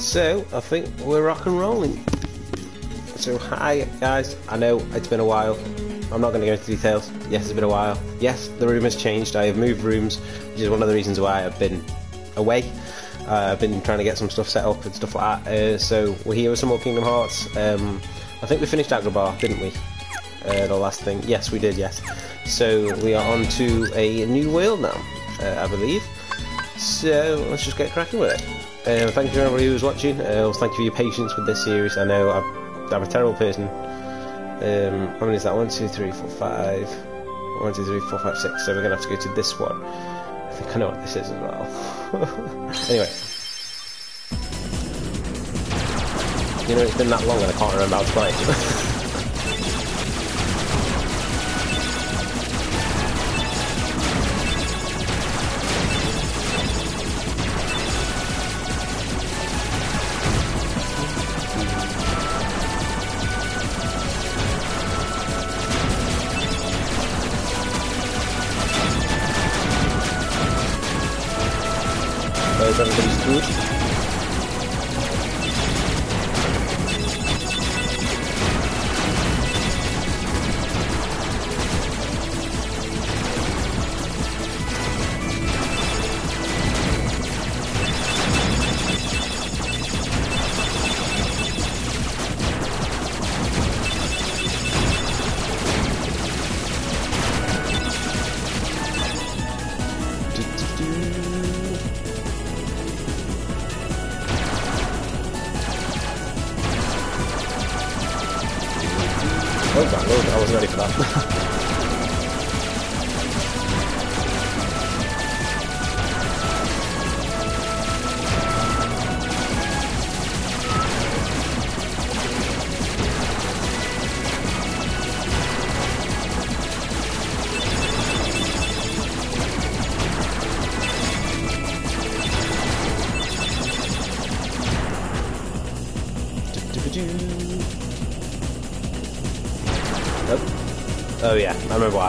So, I think we're rock and rolling. So, hi guys, I know it's been a while. I'm not going to go into details. Yes, it's been a while. Yes, the room has changed. I have moved rooms, which is one of the reasons why I've been away. Uh, I've been trying to get some stuff set up and stuff like that. Uh, so, we're here with some more Kingdom Hearts. Um, I think we finished Agrabah, didn't we? Uh, the last thing. Yes, we did, yes. So, we are on to a new world now, uh, I believe. So, let's just get cracking with it. Uh, thank you to everybody who's watching. Uh, thank you for your patience with this series. I know i am a terrible person. Um, how many is that? One, two, three, four, five. One, two, three, four, five, six. So we're gonna have to go to this one. I think I know what this is as well. anyway. You know, it's been that long and I can't remember how to play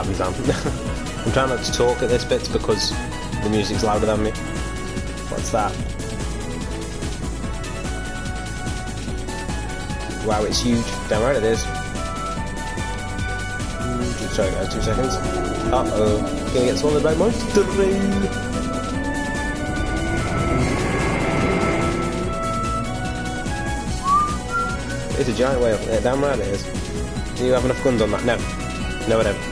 Now. I'm trying not to talk at this bit because the music's louder than me. What's that? Wow, it's huge. Uh, uh, damn right it is. Sorry guys, two seconds. Uh-oh. Gonna get swallowed by monster rain. It's a giant whale. Yeah, damn right it is. Do you have enough guns on that? No. No, I don't.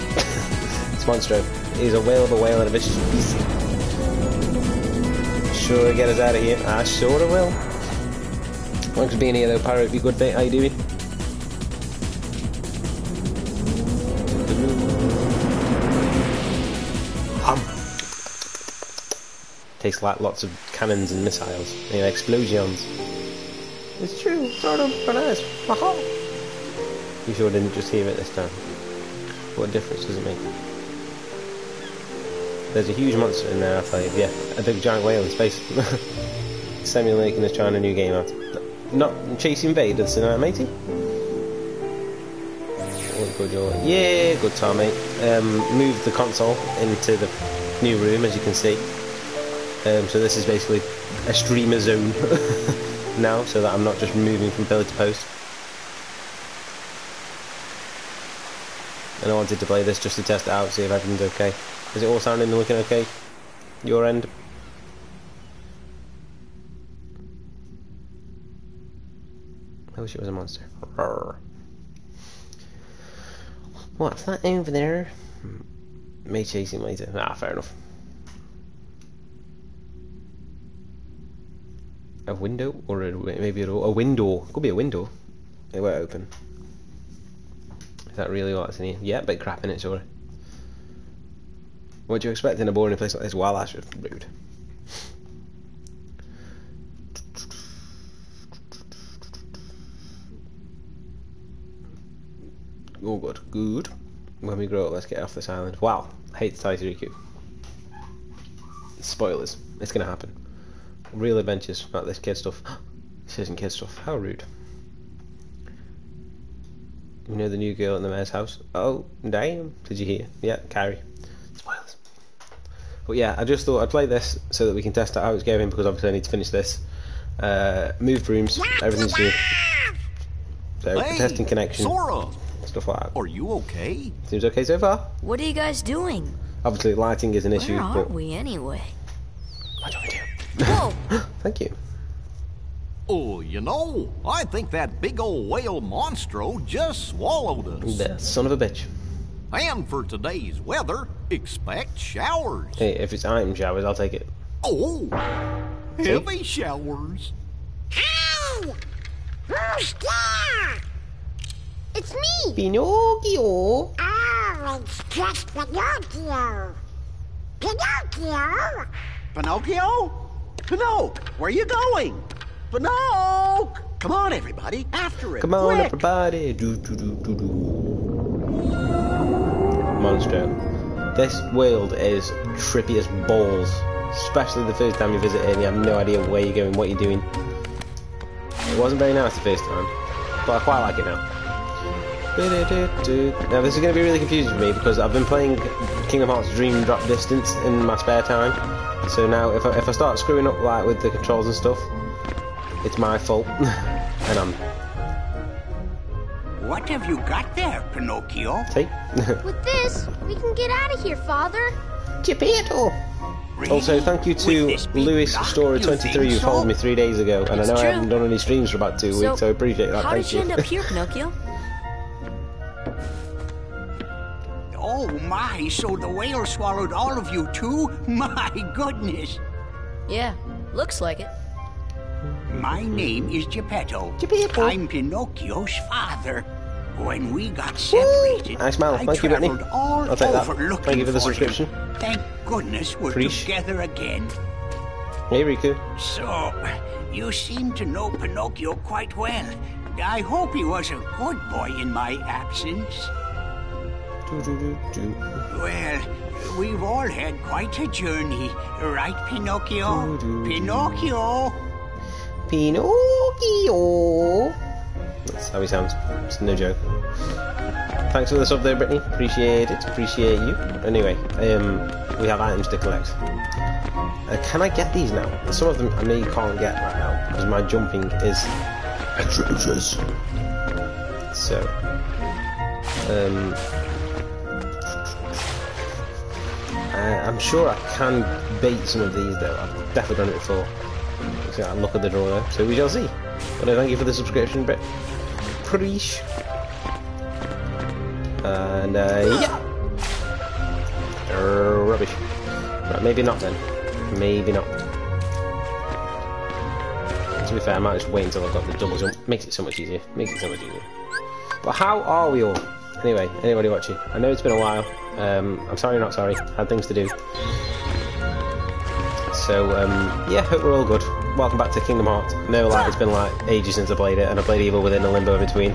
It's Monstro. He's a whale of a whale and a vicious beast. Sure, get us out of here. I sure will. Thanks for being here, though, Pirate. Be good, mate. How you doing? Um. Tastes like lots of cannons and missiles and explosions. It's true, sort of, but nice. You sure didn't just hear it this time? What difference does it make? There's a huge monster in there, I tell you. Yeah, a big giant whale in space. Samuel Lincoln is trying a new game out. Not chasing Vader, so matey. Good, yeah, good time, mate. Um, move the console into the new room, as you can see. Um, so this is basically a streamer zone now, so that I'm not just moving from pillar to post. and I wanted to play this just to test it out, see if everything's okay. Is it all sounding and looking okay? Your end? I wish it was a monster. What's that over there? May chase him later. Ah, fair enough. A window? Or a, maybe a, a window. Could be a window. It won't open. Is that really what's in here? Yeah, bit crap in it, sorry. What do you expect in a boring place like this? Wow, that's just rude. Oh, good. Good. When we grow up, let's get off this island. Wow. Hate Taisiriku. Spoilers. It's gonna happen. Real adventures about this kid stuff. this isn't kid stuff. How rude. You know the new girl in the mayor's house? Oh, damn. Did you hear? Yeah, Kairi. Spoilers. But yeah, I just thought I'd play this so that we can test out how it's going because obviously I need to finish this. uh, moved rooms, everything's new. So Hey, testing connection, Sora, stuff like that. are you okay? Seems okay so far. What are you guys doing? Obviously, lighting is an issue, Where are we anyway? what do we do? Whoa! Thank you. Oh, you know, I think that big old whale monstro just swallowed us. The son of a bitch. And for today's weather, expect showers. Hey, if it's item showers, I'll take it. Oh, heavy showers. Ow! Who's there? It's me! Pinocchio! Oh, it's just Pinocchio! Pinocchio! Pinocchio? Pinocchio, where are you going? Pinocchio! Come on, everybody, after it. Come on, quick. everybody! Do, do, do, do, do. Monstro. This world is trippy as balls. Especially the first time you visit it and you have no idea where you're going, what you're doing. It wasn't very nice the first time, but I quite like it now. Now this is going to be really confusing for me because I've been playing Kingdom Hearts Dream Drop Distance in my spare time. So now if I, if I start screwing up like with the controls and stuff, it's my fault. and I'm What have you got there, Pinocchio? see. With this, we can get out of here, Father. Geppetto. Also, thank you to this big Lewis block, Story you 23 think who so? followed me three days ago, and It's I know I haven't done any streams for about two So, weeks, so I appreciate that. How thank did you you. end up here, Pinocchio? Oh my, so the whale swallowed all of you too? My goodness. Yeah, looks like it. My name is Geppetto. Geppetto. I'm Pinocchio's father. When we got separated, Nice. I Thank you, Brittany. traveled all I'll take that. over looking Thank you for the subscription. Thank goodness we're Preach. together again. Hey, Riku. So, you seem to know Pinocchio quite well. I hope he was a good boy in my absence. Do, do, do. Well, we've all had quite a journey, right, Pinocchio? Pinocchio! Pinocchio. That's how he sounds. It's no joke. Thanks for the sub there, Brittany. Appreciate it. Appreciate you. Anyway, um, we have items to collect. Uh, can I get these now? Some of them I know you can't get right now because my jumping is atrocious. So, um, I, I'm sure I can bait some of these though. I've definitely done it before. So I'll look at the drawer, so we shall see. But uh, thank you for the subscription, Brit. Preach. And uh, yeah. Uh, rubbish. Right, maybe not then. Maybe not. To be fair, I might just wait until I've got the double jump. Makes it so much easier. Makes it so much easier. But how are we all? Anyway, anybody watching? I know it's been a while. Um, I'm sorry, not sorry. Had things to do. So um, yeah, hope we're all good. Welcome back to Kingdom Hearts. No, like it's been like ages since I played it, and I played Evil Within and Limbo in between.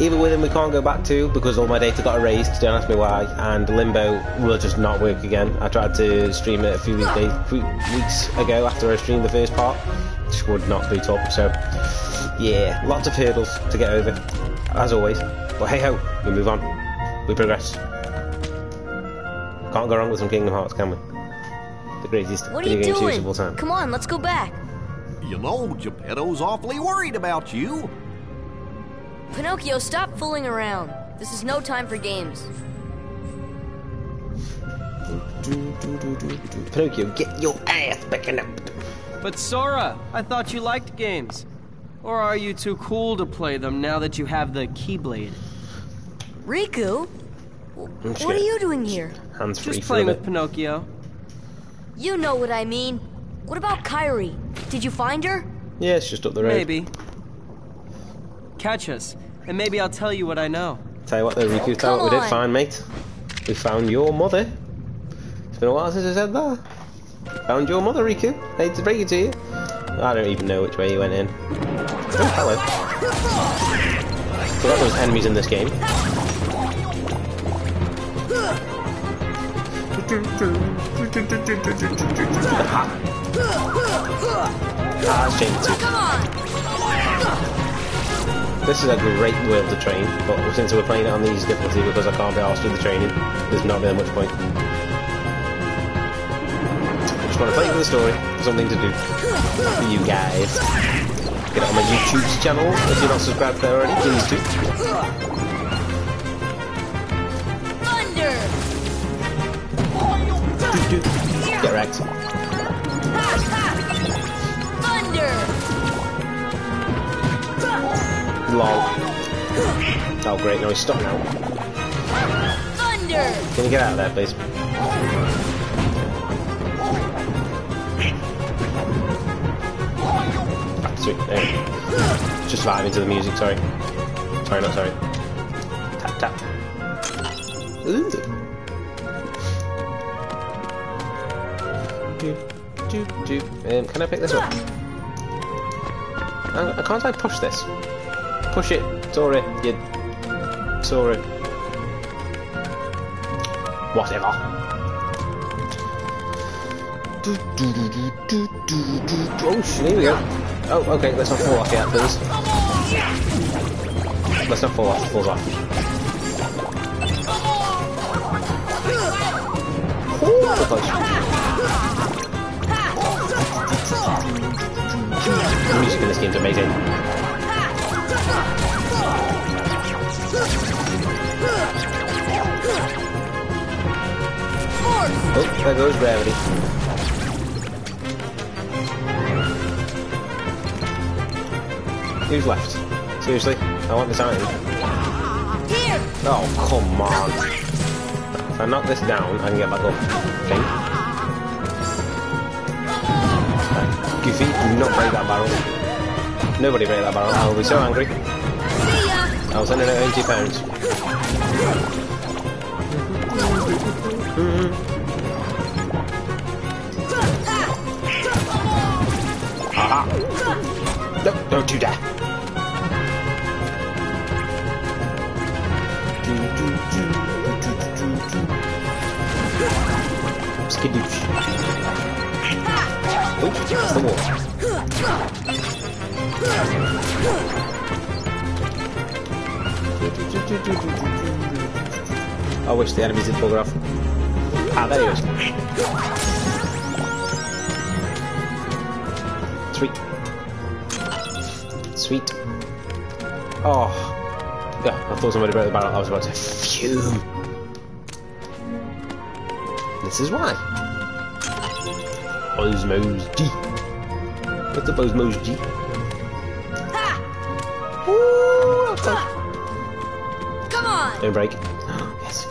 Evil Within we can't go back to because all my data got erased. Don't ask me why. And Limbo will just not work again. I tried to stream it a few weeks, days, few weeks ago after I streamed the first part. Just would not boot up. So yeah, lots of hurdles to get over, as always. But hey ho, we move on. We progress. Can't go wrong with some Kingdom Hearts, can we? The greatest What are video you game series doing? of all time. Come on, let's go back. You know, Geppetto's awfully worried about you. Pinocchio, stop fooling around. This is no time for games. Pinocchio, get your ass back up. But Sora, I thought you liked games. Or are you too cool to play them now that you have the Keyblade? Riku? What are you doing here? Hands free Just playing with Pinocchio. You know what I mean. What about Kairi? Did you find her? Yeah, it's just up the road. Maybe. Catch us, and maybe I'll tell you what I know. Tell you what, though, Riku, tell you come what we did find, mate. We found your mother. It's been a while since I said that. Found your mother, Riku. Hate to break it to you. I don't even know which way you went in. Oh, hello. Forgot there was enemies in this game. Ah, it's changed too. Come on! This is a great world to train, but since we're playing it on these difficulty because I can't be asked with the training, there's not really much point. I just want to play for the story, something to do for you guys. Get on my YouTube channel. If you're not subscribed there already, please do. Thunder! Get wrecked. Lol. Oh great, no he's stuck now. Thunder! Can you get out of there, please? Sweet, there. Just vibing to the music, sorry. Sorry, not sorry. Tap, tap. Ooh. Do, do, do. Um, can I pick this up? Uh, can't I push this? Push it, Tori, you... Tori. Whatever. Oh, sh- here we go. Oh, okay, let's not fall off yet, please. Let's not fall off, falls off. The music in this game's amazing. Oh, there goes gravity. Who's left? Seriously? I want this iron. Here! Oh, come on. If I knock this down, I can get back up. Okay. Goofy, do not break that barrel. Nobody break that barrel. I'll be so angry. I'll send it at 80 pounds. Aha! No, don't you dare! Skidoosh. Oh, that's the wall. I wish the enemies did bugger off. Ah, there he is. Sweet. Sweet. Oh. Yeah, I thought somebody broke the barrel. I was about to fume. This is why. Osmos G. What's up, Osmos G? Don't break. yes.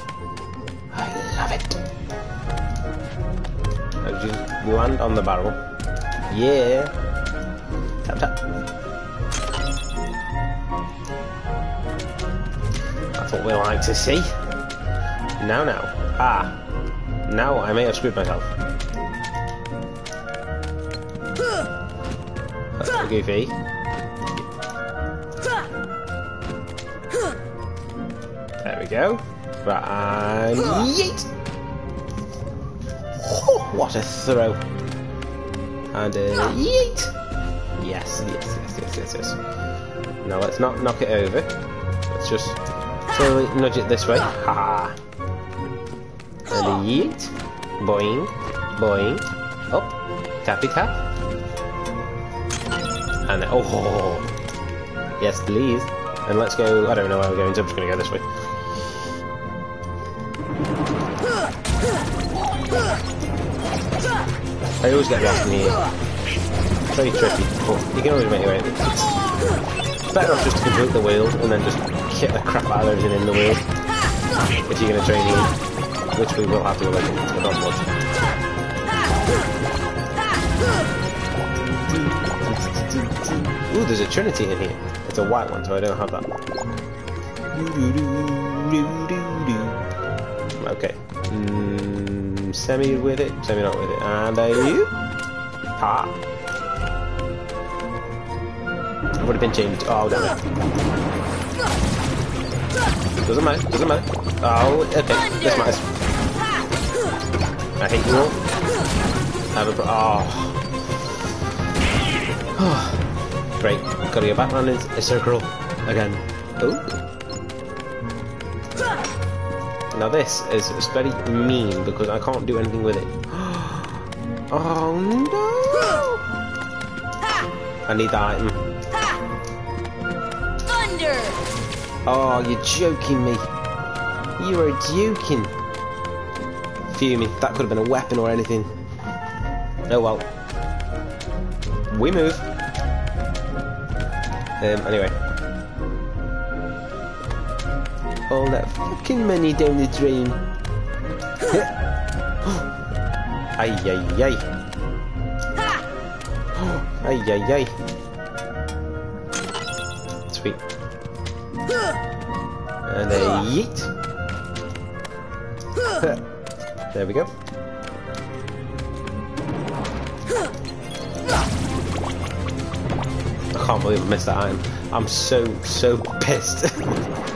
I love it. Now just land on the barrel. Yeah. Tap tap. That's what we like to see. Now, now. Ah. Now I may have screwed myself. That's goofy. Go. Right, and yeet! Oh, what a throw. And a yeet! Yes, yes, yes, yes, yes, yes. Now let's not knock it over. Let's just slowly nudge it this way. Ha! And a yeet. Boing. Boing. Up. Tappy tap. And then, oh, yes, please. And let's go. I don't know where we're going, so I'm just going to go this way. Get lost in here. It's very tricky, but you can always make your way. It's better off just to complete the wheel and then just hit the crap out of everything in the wheel. If you're going to train here, which we will have to eventually, but not much. Ooh, there's a Trinity in here. It's a white one, so I don't have that. Semi with it, semi not with it. And a you. Ha. I would have been changed. Oh, damn it. Doesn't matter, doesn't matter. Oh, okay, this matters. I hate you all. Have a pro- oh. Great. Gotta go back around in a circle again. Now this is it's very mean because I can't do anything with it. oh no! I need the item. Thunder! Oh, you're joking me. You are joking. Fuming. That could have been a weapon or anything. Oh well. We move. Um, anyway. Fucking money down the drain. ay ay ay. Ay ay ay. Sweet. And a yeet. there we go. I can't believe I missed that item. I'm so, so pissed.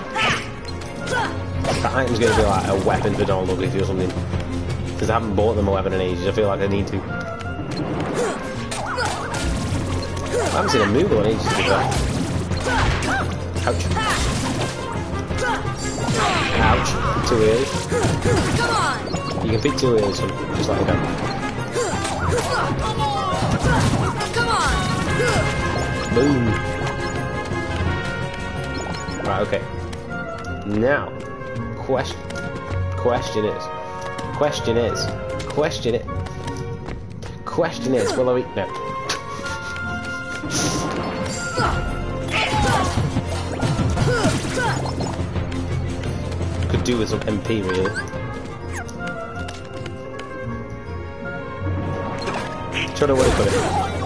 that item's gonna be like a weapon for Donald Goofy or something. Because I haven't bought them a weapon in ages, I feel like I need to. I haven't seen a move in ages to. Ouch. Ouch. Too early. Come on! You can pick two ears and just it go. Come on! Boom. Right, okay. Now, question. Question is. Question is. Question it. Question is, will I eat? No. Could do with some MP, really. Try to work with it.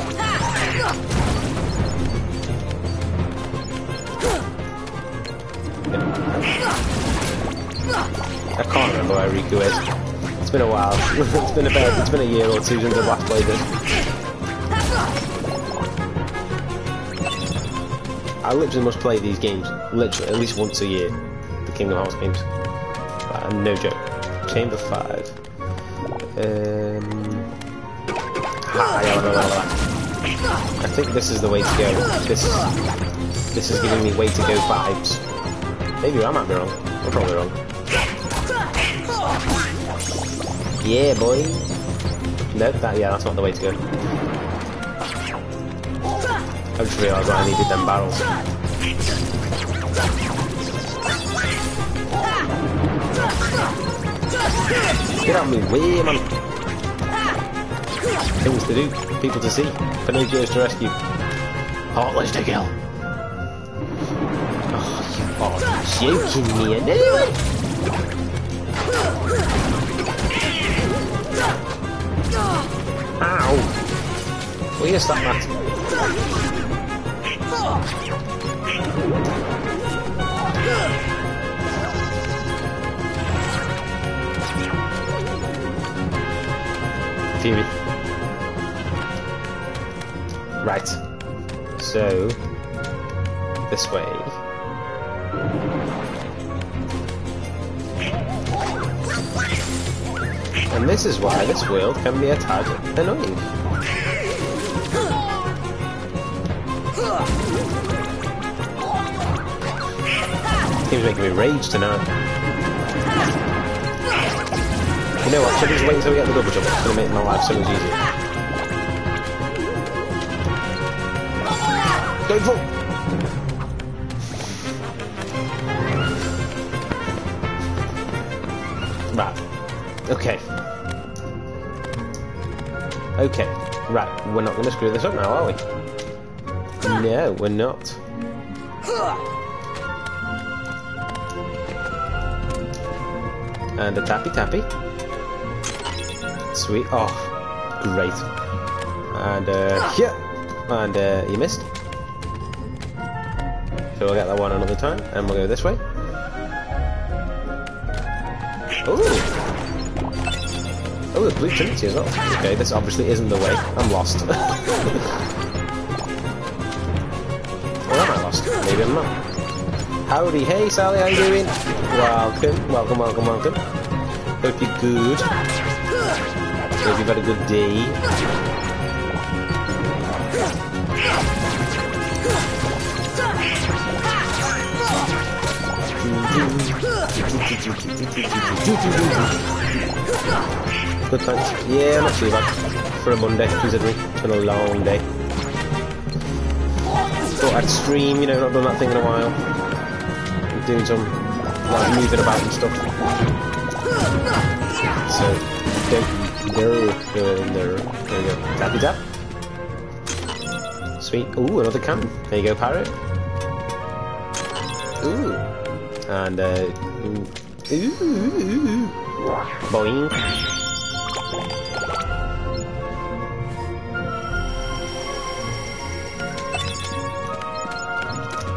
I can't remember where Riku is. It's been a while. it's been about it's been a year or two since I've last played it. I literally must play these games literally at least once a year. The Kingdom Hearts games. Uh, no joke. Chamber five. Um. I think this is the way to go. This this is giving me way to go vibes. Maybe I might be wrong. I'm probably wrong. Yeah, boy. No, that yeah, that's not the way to go. I just realised I needed them barrels. Get out of me way, man. Things to do, people to see, Pinocchio's to rescue. Heartless to kill. Oh, you are joking me anyway. You stop that? Fury. Right. So, this way. And this is why this world can be a tad annoying. Seems making me rage tonight. You know what, should just wait until we get the double jump? It's gonna make my life so much easier. Go for Right. Okay. Okay. Right, we're not gonna screw this up now, are we? No, we're not. And a tappy tappy. Sweet. Oh, great. And, uh, yeah. And, uh, you missed. So we'll get that one another time, and we'll go this way. Ooh! Oh, the blue trinity as well. Okay, this obviously isn't the way. I'm lost. or am I lost? Maybe I'm not. Howdy, hey Sally, how you doing? Welcome, welcome, welcome, welcome. Hope you're good. Hope you've had a good day. Good thanks. Yeah, not too bad. For a Monday, considering it's been a long day. thought I'd stream, you know, not done that thing in a while. I'm doing some, like, moving about and stuff. There, there, there, there we go. Tappy tap. Sweet. Ooh, another cannon. There you go, parrot. Ooh. And, uh, ooh. Ooh. Boing.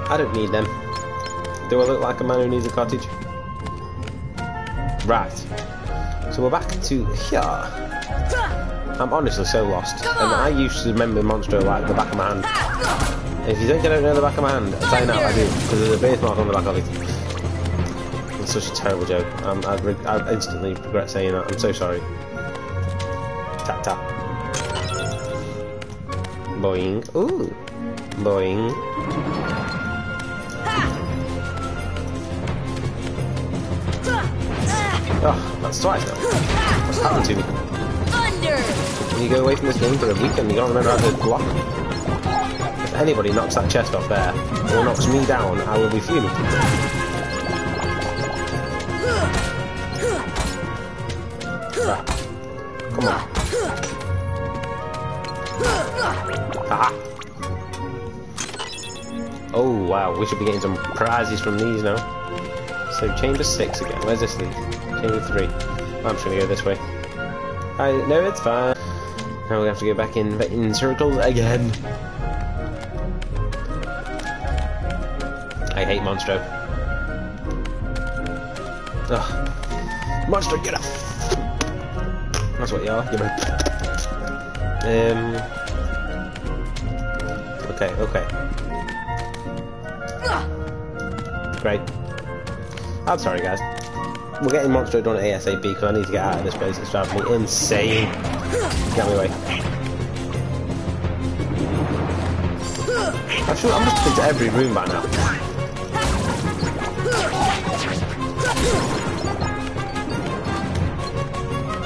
I don't need them. Do I look like a man who needs a cottage? Right. So we're back to here. I'm honestly so lost. And I used to remember Monstro like the back of my hand. If you think I don't know the back of my hand, I tell you now I do, because there's a birthmark on the back of it. It's such a terrible joke. Um, I instantly regret saying that. I'm so sorry. Tap tap. Boing. Ooh. Boing. That's twice now. What's happened to me? Thunder! When you go away from this game for a weekend, you don't remember how to block. If anybody knocks that chest off there, or knocks me down, I will be fuming. Ah. Come on. Haha. Oh wow, we should be getting some prizes from these now. So chamber six again. Where's this lead? Chamber three. I'm just gonna go this way. I no, it's fine. Now we have to go back in in circles again. I hate Monstro. Ugh. Monster, get up! That's what you are, you. Um. Okay, okay. Great. I'm sorry, guys. We're getting Monstro done ASAP because I need to get out of this place. It's driving me insane. Get out of my way. I'm just I must have been to every room by now.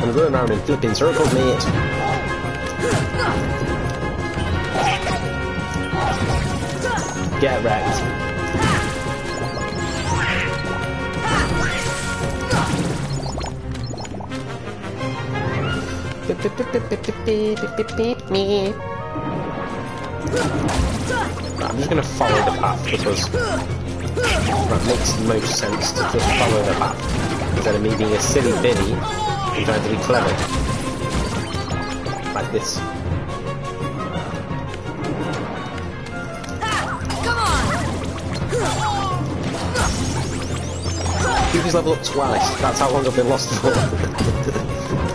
I'm going around in flipping circles, mate. Get wrecked. I'm just gonna follow the path because that makes the most sense to just follow the path instead of me being a silly biddy and trying to be clever. Like this. On! Yuki's level up twice. That's how long I've been lost for.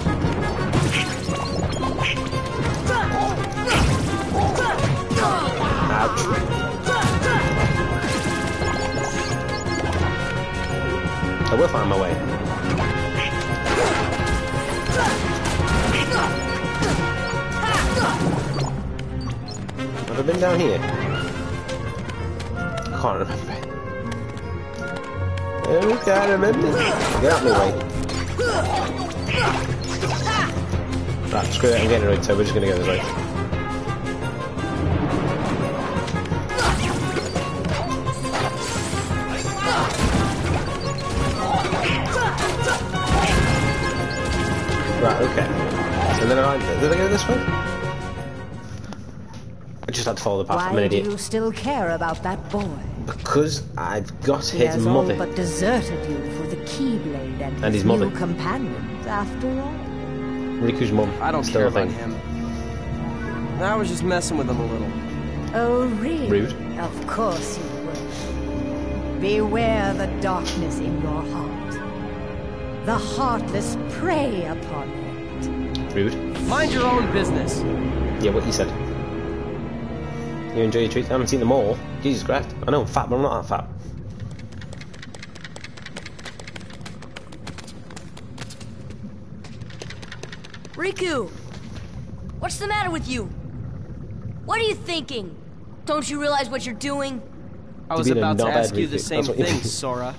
Find my way. Have I been down here? I can't remember. I can't remember. Get out of my way. Right, screw it, I'm getting rid so we're just gonna go this way. And then I did I go this way? I just had to follow the path. I'm an Why do you still care about that boy? Because I've got He his has all mother. but deserted you for the Keyblade and, And his mother. new companions, after all. Riku's mum. I don't still care about him. I was just messing with him a little. Oh, really? Rude. Of course you would. Beware the darkness in your heart. The heartless prey upon it. Rude. Mind your own business. Yeah, what you said. You enjoy your treats? I haven't seen them all. Jesus Christ. I know I'm fat, but I'm not that fat. Riku! What's the matter with you? What are you thinking? Don't you realize what you're doing? I was about to knobhead, ask you the same That's what you thing. Sora.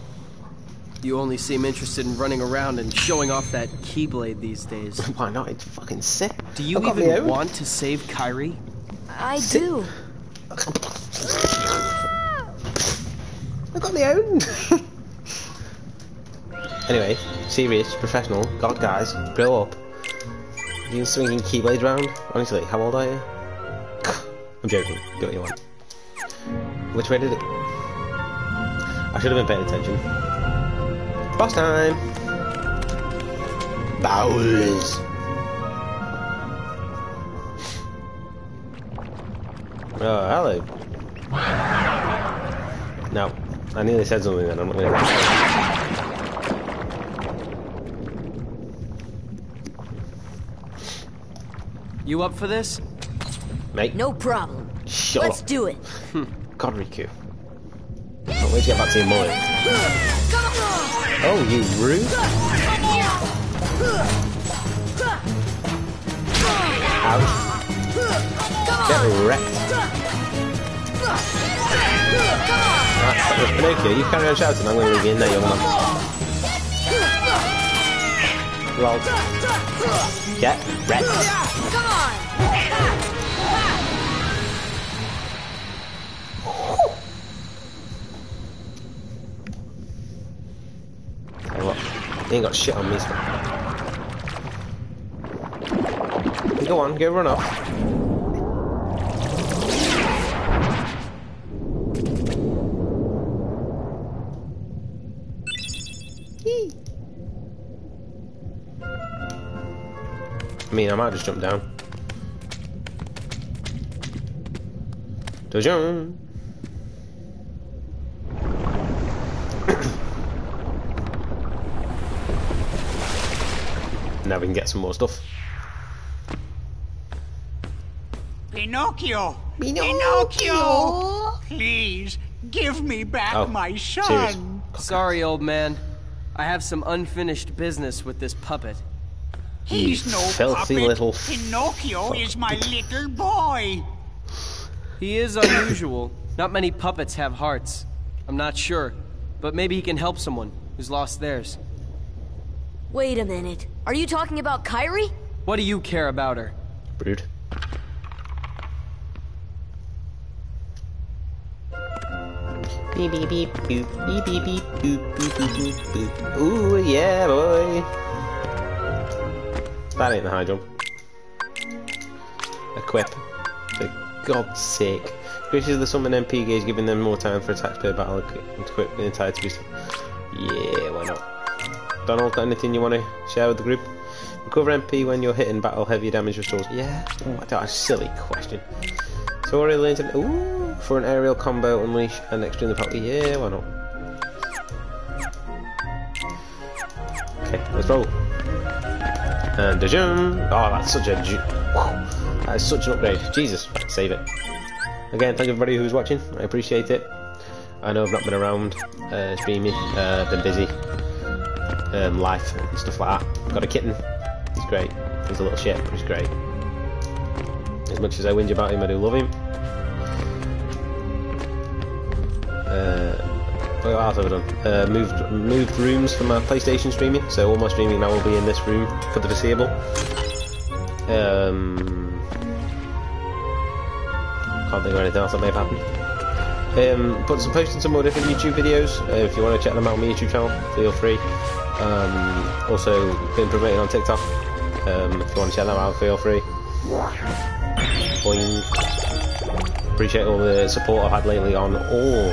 You only seem interested in running around and showing off that Keyblade these days. Why not? It's fucking sick. Do you I've even want to save Kairi? I do. they own. anyway, serious, professional, God guys, grow up. You swinging keyblades around? Honestly, how old are you? I'm joking. Do what you want. Which way did it? I should have been paying attention. Boss time! Bowls! Oh, uh, hello. No, I nearly said something then. I'm not gonna. You up for this? Mate, No problem. shut Let's up. do it. God, Riku. Can't wait to get back to your mother. Oh, you rude. Ouch. Get wrecked. Right, Pinocchio, you carry on shouting, I'm going to you in there, young man. Lol. Get wrecked. You ain't got shit on me, so. Go on, go run off. I mean, I might just jump down. Dojon. Now we can get some more stuff. Pinocchio! Pinocchio! Please, give me back Oh, my serious. son. Sorry, old man. I have some unfinished business with this puppet. He's You no filthy puppet. little f- Pinocchio is my little boy. He is unusual. Not many puppets have hearts. I'm not sure, but maybe he can help someone who's lost theirs. Wait a minute. Are you talking about Kairi? What do you care about her? Rude. Beep beep beep boop beep beep beep boop beep beep boop boop. Ooh yeah boy. That ain't the high jump. Equip. For God's sake. Increases the summon MP gauge, giving them more time for attacks per battle and equip the entire to boost. Yeah, why not? Donald, got anything you want to share with the group? Recover MP when you're hitting battle, heavy damage restores. Yeah? What a silly question. So already learned an ooh for an aerial combo, unleash and extra in the power. Yeah, why not? Okay, let's roll. And da-jum. Oh, that's such a that is such an upgrade. Jesus, save it. Again, thank everybody who's watching. I appreciate it. I know I've not been around uh, streaming, uh, been busy, um, life and stuff like that. Got a kitten. He's great. He's a little shit, but he's great. As much as I whinge about him, I do love him. Uh, what else have I done? Uh, moved moved rooms for my PlayStation streaming, so all my streaming now will be in this room for the disabled. Um, can't think of anything else that may have happened. Um, but some posting some more different YouTube videos. Uh, if you want to check them out on my YouTube channel, feel free. Um, also, been promoting on TikTok. Um, if you want to check them out, feel free. Boing. Appreciate all the support I've had lately on all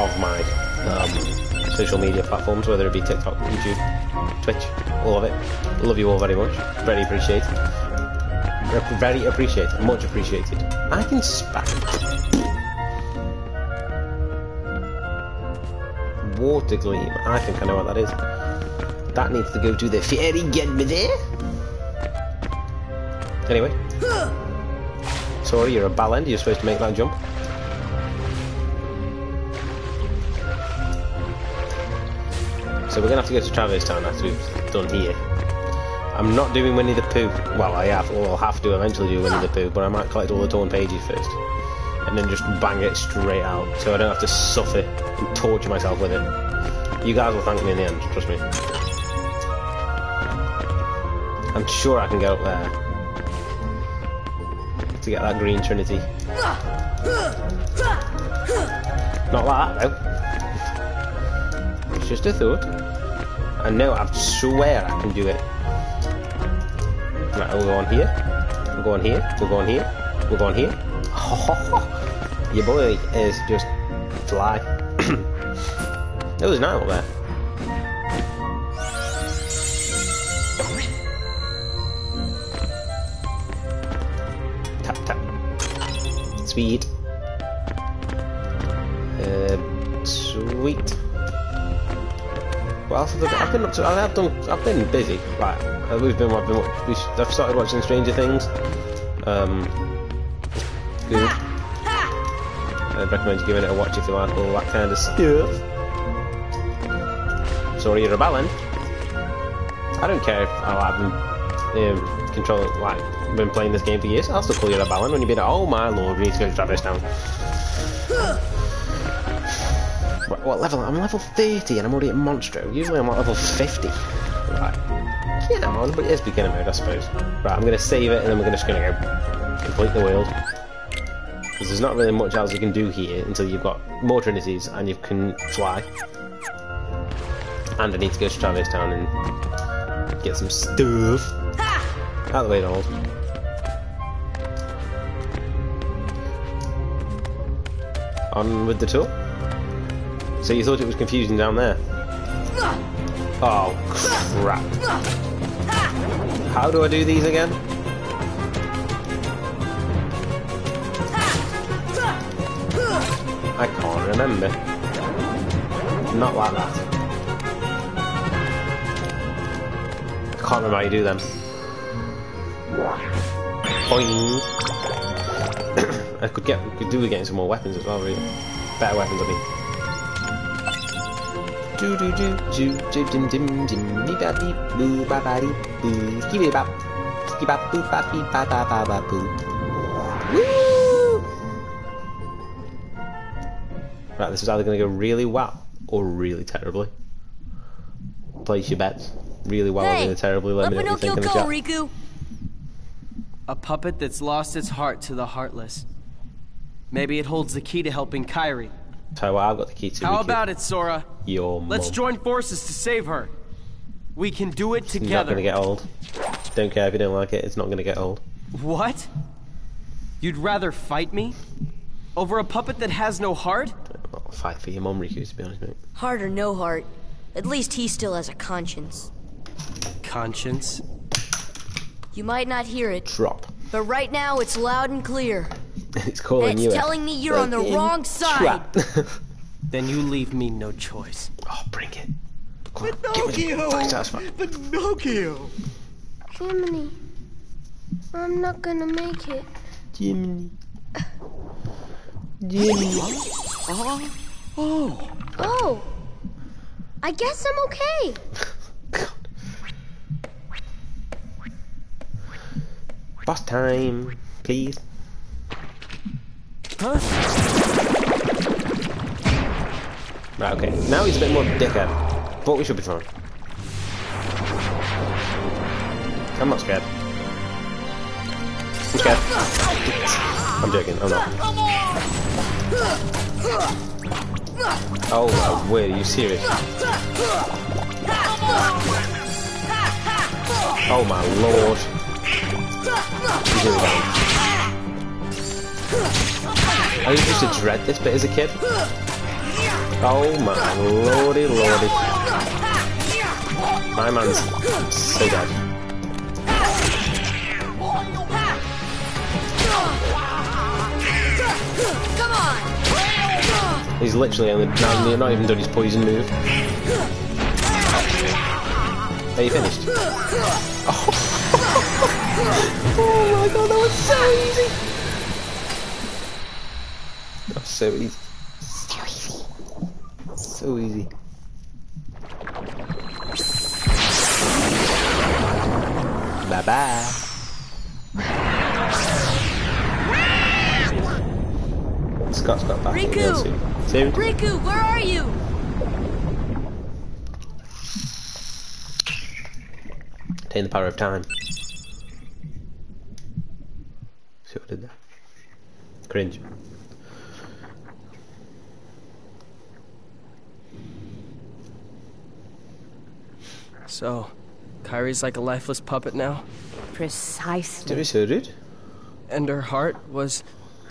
of my um, social media platforms, whether it be TikTok, YouTube, Twitch, all of it. Love you all very much. Very appreciated. Re- Very appreciated. Much appreciated. I can spat. Water gleam. I think I know what that is. That needs to go to the fairy get me there. Anyway. Sorry, you're a ballend. You're supposed to make that jump. So we're gonna have to go to Traverse Town after we've done here. I'm not doing Winnie the Pooh. Well, I have, or I'll have to eventually do Winnie the Pooh, but I might collect all the torn pages first. And then just bang it straight out, so I don't have to suffer and torture myself with it. You guys will thank me in the end, trust me. I'm sure I can get up there. To get that green trinity. Not like that, though. It's just a thought. I know, I swear I can do it. Right, we'll go on here. We'll go on here. We'll go on here. We'll go on here. Your boy is just fly. it was nice up there. Tap tap. Sweet. Uh, sweet. What else have I been? I've been up to. I have done. I've been busy. Right. uh, We've been. I've been. I've started watching Stranger Things. Um. Good. I'd recommend giving it a watch if you like all that kind of stuff. So you're a rebelling. I don't care if I've been um, controlling, like, been playing this game for years. I'll still call you a rebelling when you've been, oh my lord, we need to go to Traverse Town. What, what level? I'm level 30 and I'm already at Monstro. Usually I'm at level 50. Right. Yeah, I'm on, but it is beginner mode, I suppose. Right, I'm going to save it and then we're just going to go complete the world. Because there's not really much else you can do here until you've got more Trinities and you can fly. And I need to go to Traverse Town and get some stuff. Out of the way, Donald. On with the tour. So you thought it was confusing down there? Oh, crap. How do I do these again? Remember. Not like that. I can't remember how you do them. Boing. I could get, could do with getting some more weapons as well, really. Better weapons, I mean. Do do do do do dim dim dim dee ba dee boo ba ba dee boo skibby bop skibby bop boo ba ba ba ba boo. Woo! Right, this is either going to go really well or really terribly. Place your bets. Really well or really terribly. Let let me know what you Pinocchio think in the go, chat. Riku. A puppet that's lost its heart to the heartless. Maybe it holds the key to helping Kairi. Tell you what, I've got the key to How Riku. about it, Sora? Your Let's mum. join forces to save her. We can do it together. It's not going to get old. Don't care if you don't like it, it's not going to get old. What? You'd rather fight me? Over a puppet that has no heart? I'll fight for your mum, Riku, to be honest, mate. Heart or no heart, at least he still has a conscience. Conscience? You might not hear it, Drop. but right now it's loud and clear. it's calling And you it's a telling me you're on the wrong side. Then you leave me no choice. oh, bring it. Come on, get rid of it. Fucking. Pinocchio! Jiminy. I'm not gonna make it. Jiminy. Jiminy. Oh. oh. I guess I'm okay. Boss time, please. Huh? Right, okay. Now he's a bit more dickhead. But we should be fine. I'm not scared. I'm scared. I'm joking, I'm not. Oh my word, are you serious? Oh my lord. I used to dread this bit as a kid. Oh my lordy lordy. My man's so dead. Come on! He's literally only not, not even done his poison move. Are you finished? Oh. oh my god, that was so easy! That was so easy. So easy. So easy. Bye bye. Scott's got back. Riku! Soon. Soon. Riku, where are you? Attain the power of time. See what I did there? Cringe. So, Kairi's like a lifeless puppet now? Precisely. Don't be so rude. And her heart was.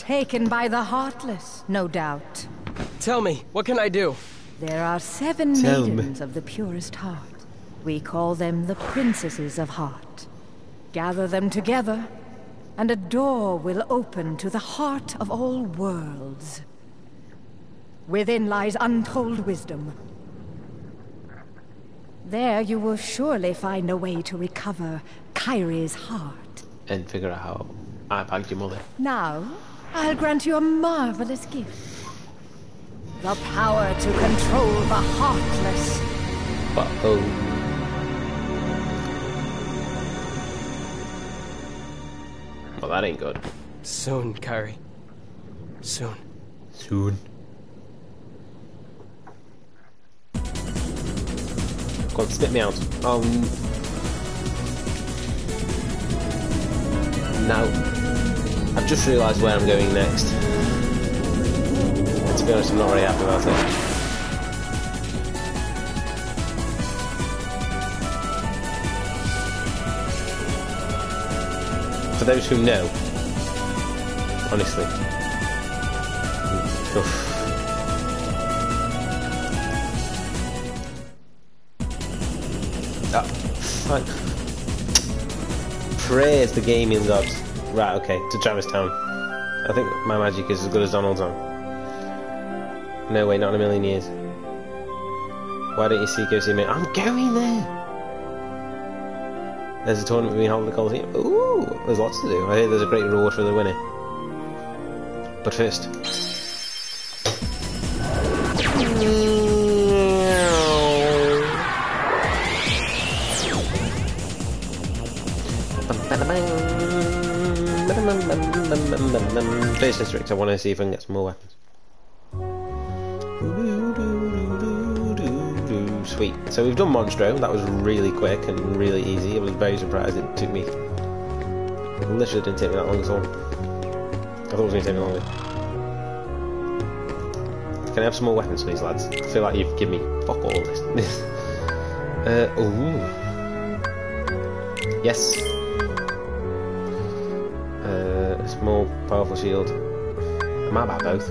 Taken by the heartless, no doubt. Tell me, what can I do? There are seven Tell me. maidens of the purest heart. We call them the princesses of heart. Gather them together, and a door will open to the heart of all worlds. Within lies untold wisdom. There you will surely find a way to recover Kairi's heart. And figure out how I bagged your mother. Now, I'll grant you a marvelous gift. The power to control the Heartless. But oh. Well, that ain't good. Soon, Kairi. Soon. Soon. Go on, spit me out. Um. Now, I've just realised where I'm going next. To be honest, I'm not very happy about it. For those who know, honestly. Oof. Ah, fuck. Praise the gaming gods. Right, okay, to Traverse Town. I think my magic is as good as Donald's on. No way, not in a million years. Why don't you see go see me? I'm going there! There's a tournament being held at the Coliseum. Ooh, there's lots to do. I hear there's a great reward for the winner. But first. First district, I want to see if I can get some more weapons. Sweet. So we've done Monstro. That was really quick and really easy. I was very surprised it took me. It literally didn't take me that long at all. I thought it was going to take me longer. Can I have some more weapons, please, lads? I feel like you've given me fuck all this. uh, ooh. Yes. Small, powerful shield. I might buy both.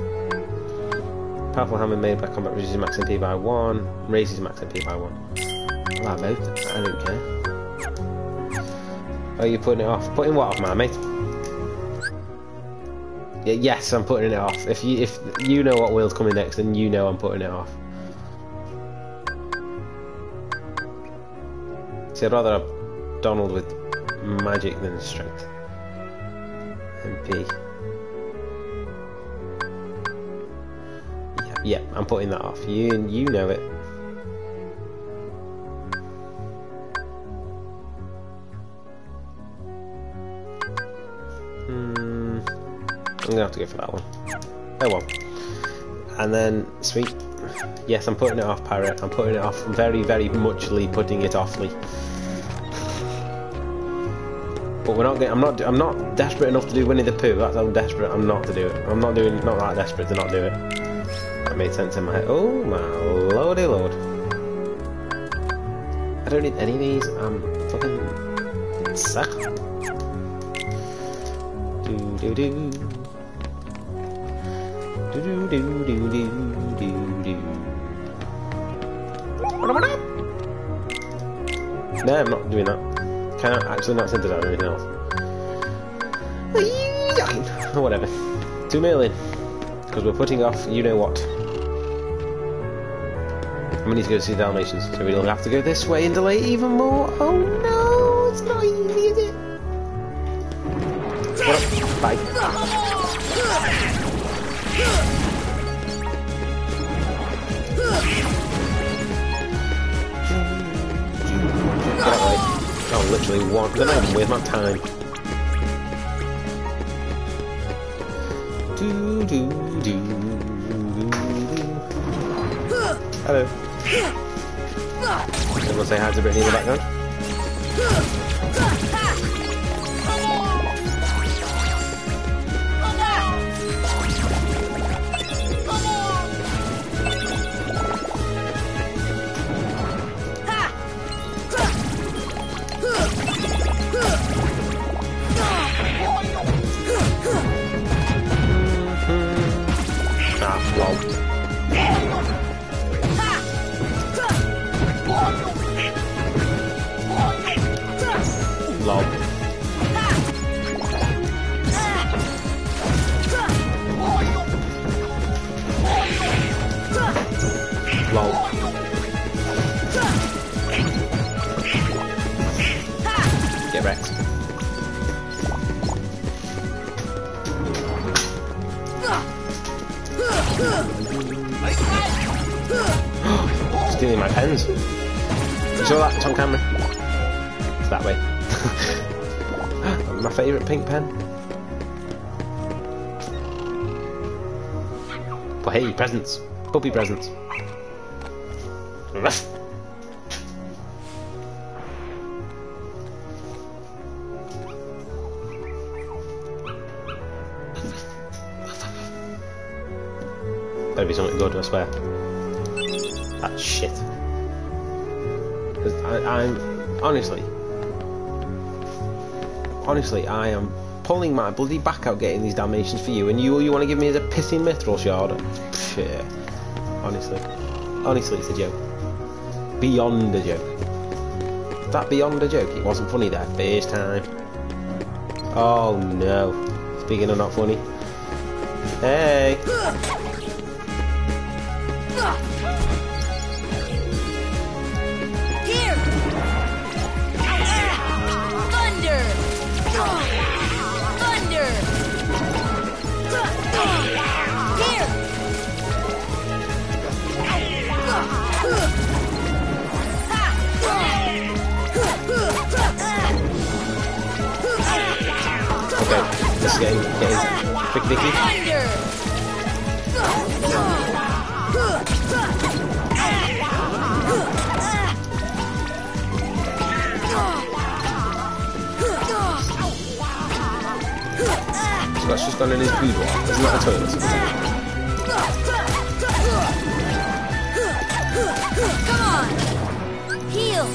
Powerful hammer made by combat reduces max MP by 1, raises max MP by 1. I'll buy both. I don't care. Oh, you're putting it off. Putting what off, man, mate? Yes, I'm putting it off. If you if you know what wheel's coming next, then you know I'm putting it off. See, I'd rather have Donald with magic than strength. MP. Yeah, yeah, I'm putting that off. You and you know it. Hmm. I'm gonna have to go for that one. Oh well. And then, sweet. Yes, I'm putting it off, Pirate. I'm putting it off. Very, very muchly putting it offly. But we're not getting, I'm not. I'm not desperate enough to do Winnie the Pooh. That's how desperate I'm not to do it. I'm not doing. Not that desperate to not do it. That made sense in my head. Oh my lordy lord! I don't need any of these. I'm fucking suck. Do do do. Do do do do do do do. No, I'm not doing that. Actually not send it out or anything else? Or whatever. Two million. Because we're putting off you know what. And we need to go to see the Dalmatians, so we'll have to go this way and delay even more. Oh no, it's not easy, is it? Well, bye. Oh, literally one. Then I'm with my time. Do, do, do, do, do. Hello. Everyone say hi to Brittany in the background. Presents. Puppy presents. Better be something good, I swear. That shit. 'Cause I, I'm honestly, honestly, I am pulling my bloody back out getting these Dalmatians for you, and you you want to give me as a pissing mithril shard? Shit. Honestly, honestly, it's a joke. Beyond a joke. That beyond a joke. It wasn't funny that first time. Oh no. Speaking of not funny. Hey. Dicky. So that's just gone in his boudoir. Isn't a toilet? Come on! Heal!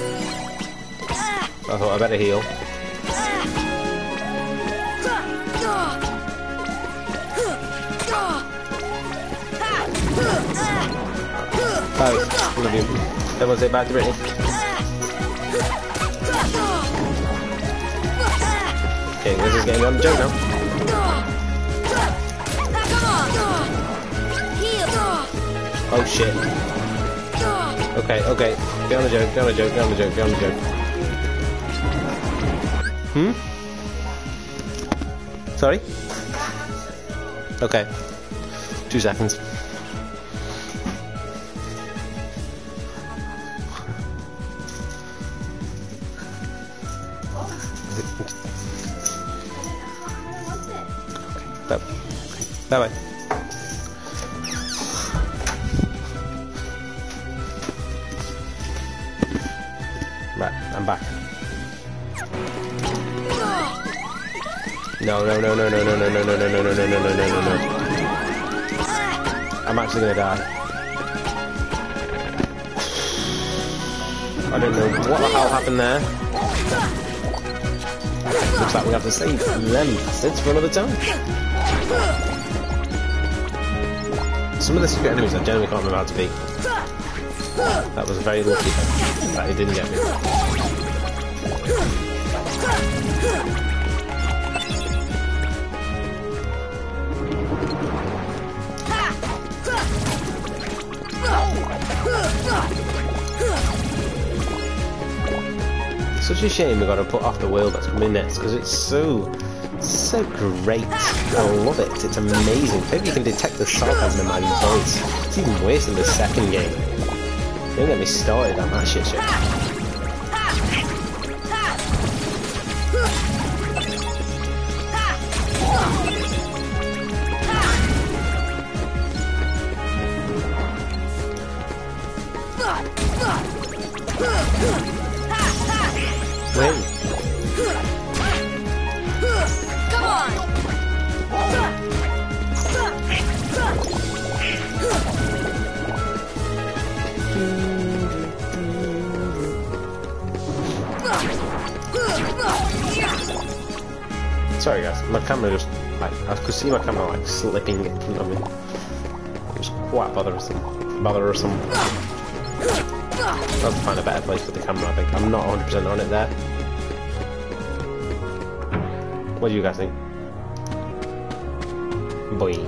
I thought I better heal. Oh, love you. Everyone say bye to Brittany. Okay, this is getting on the joke now. Oh shit. Okay, okay. Get on the joke, get on the joke, get on the joke, get on the joke. Hmm? Sorry? Okay. Two seconds. Bye. Right, I'm back. No, no, no, no, no, no, no, no, no, no, no, no, no, no, no, no, no, no. I'm actually gonna die. I don't know what the hell happened there. Looks like we have to save them bastards for another time. Some of the secret enemies I generally can't remember how to beat. That was very lucky that it didn't get me. Such a shame we have got to put off the world that's coming next because it's so, so great. I love it. It's amazing. Maybe you can detect the sarcasm in my voice. It's even worse than the second game. Don't get me started on that shit. Just like I camera like slipping in front of me. It was What bothersome. Bothersome. I'll find a better place for the camera, I think. I'm not 100% on it there. What do you guys think? Boing.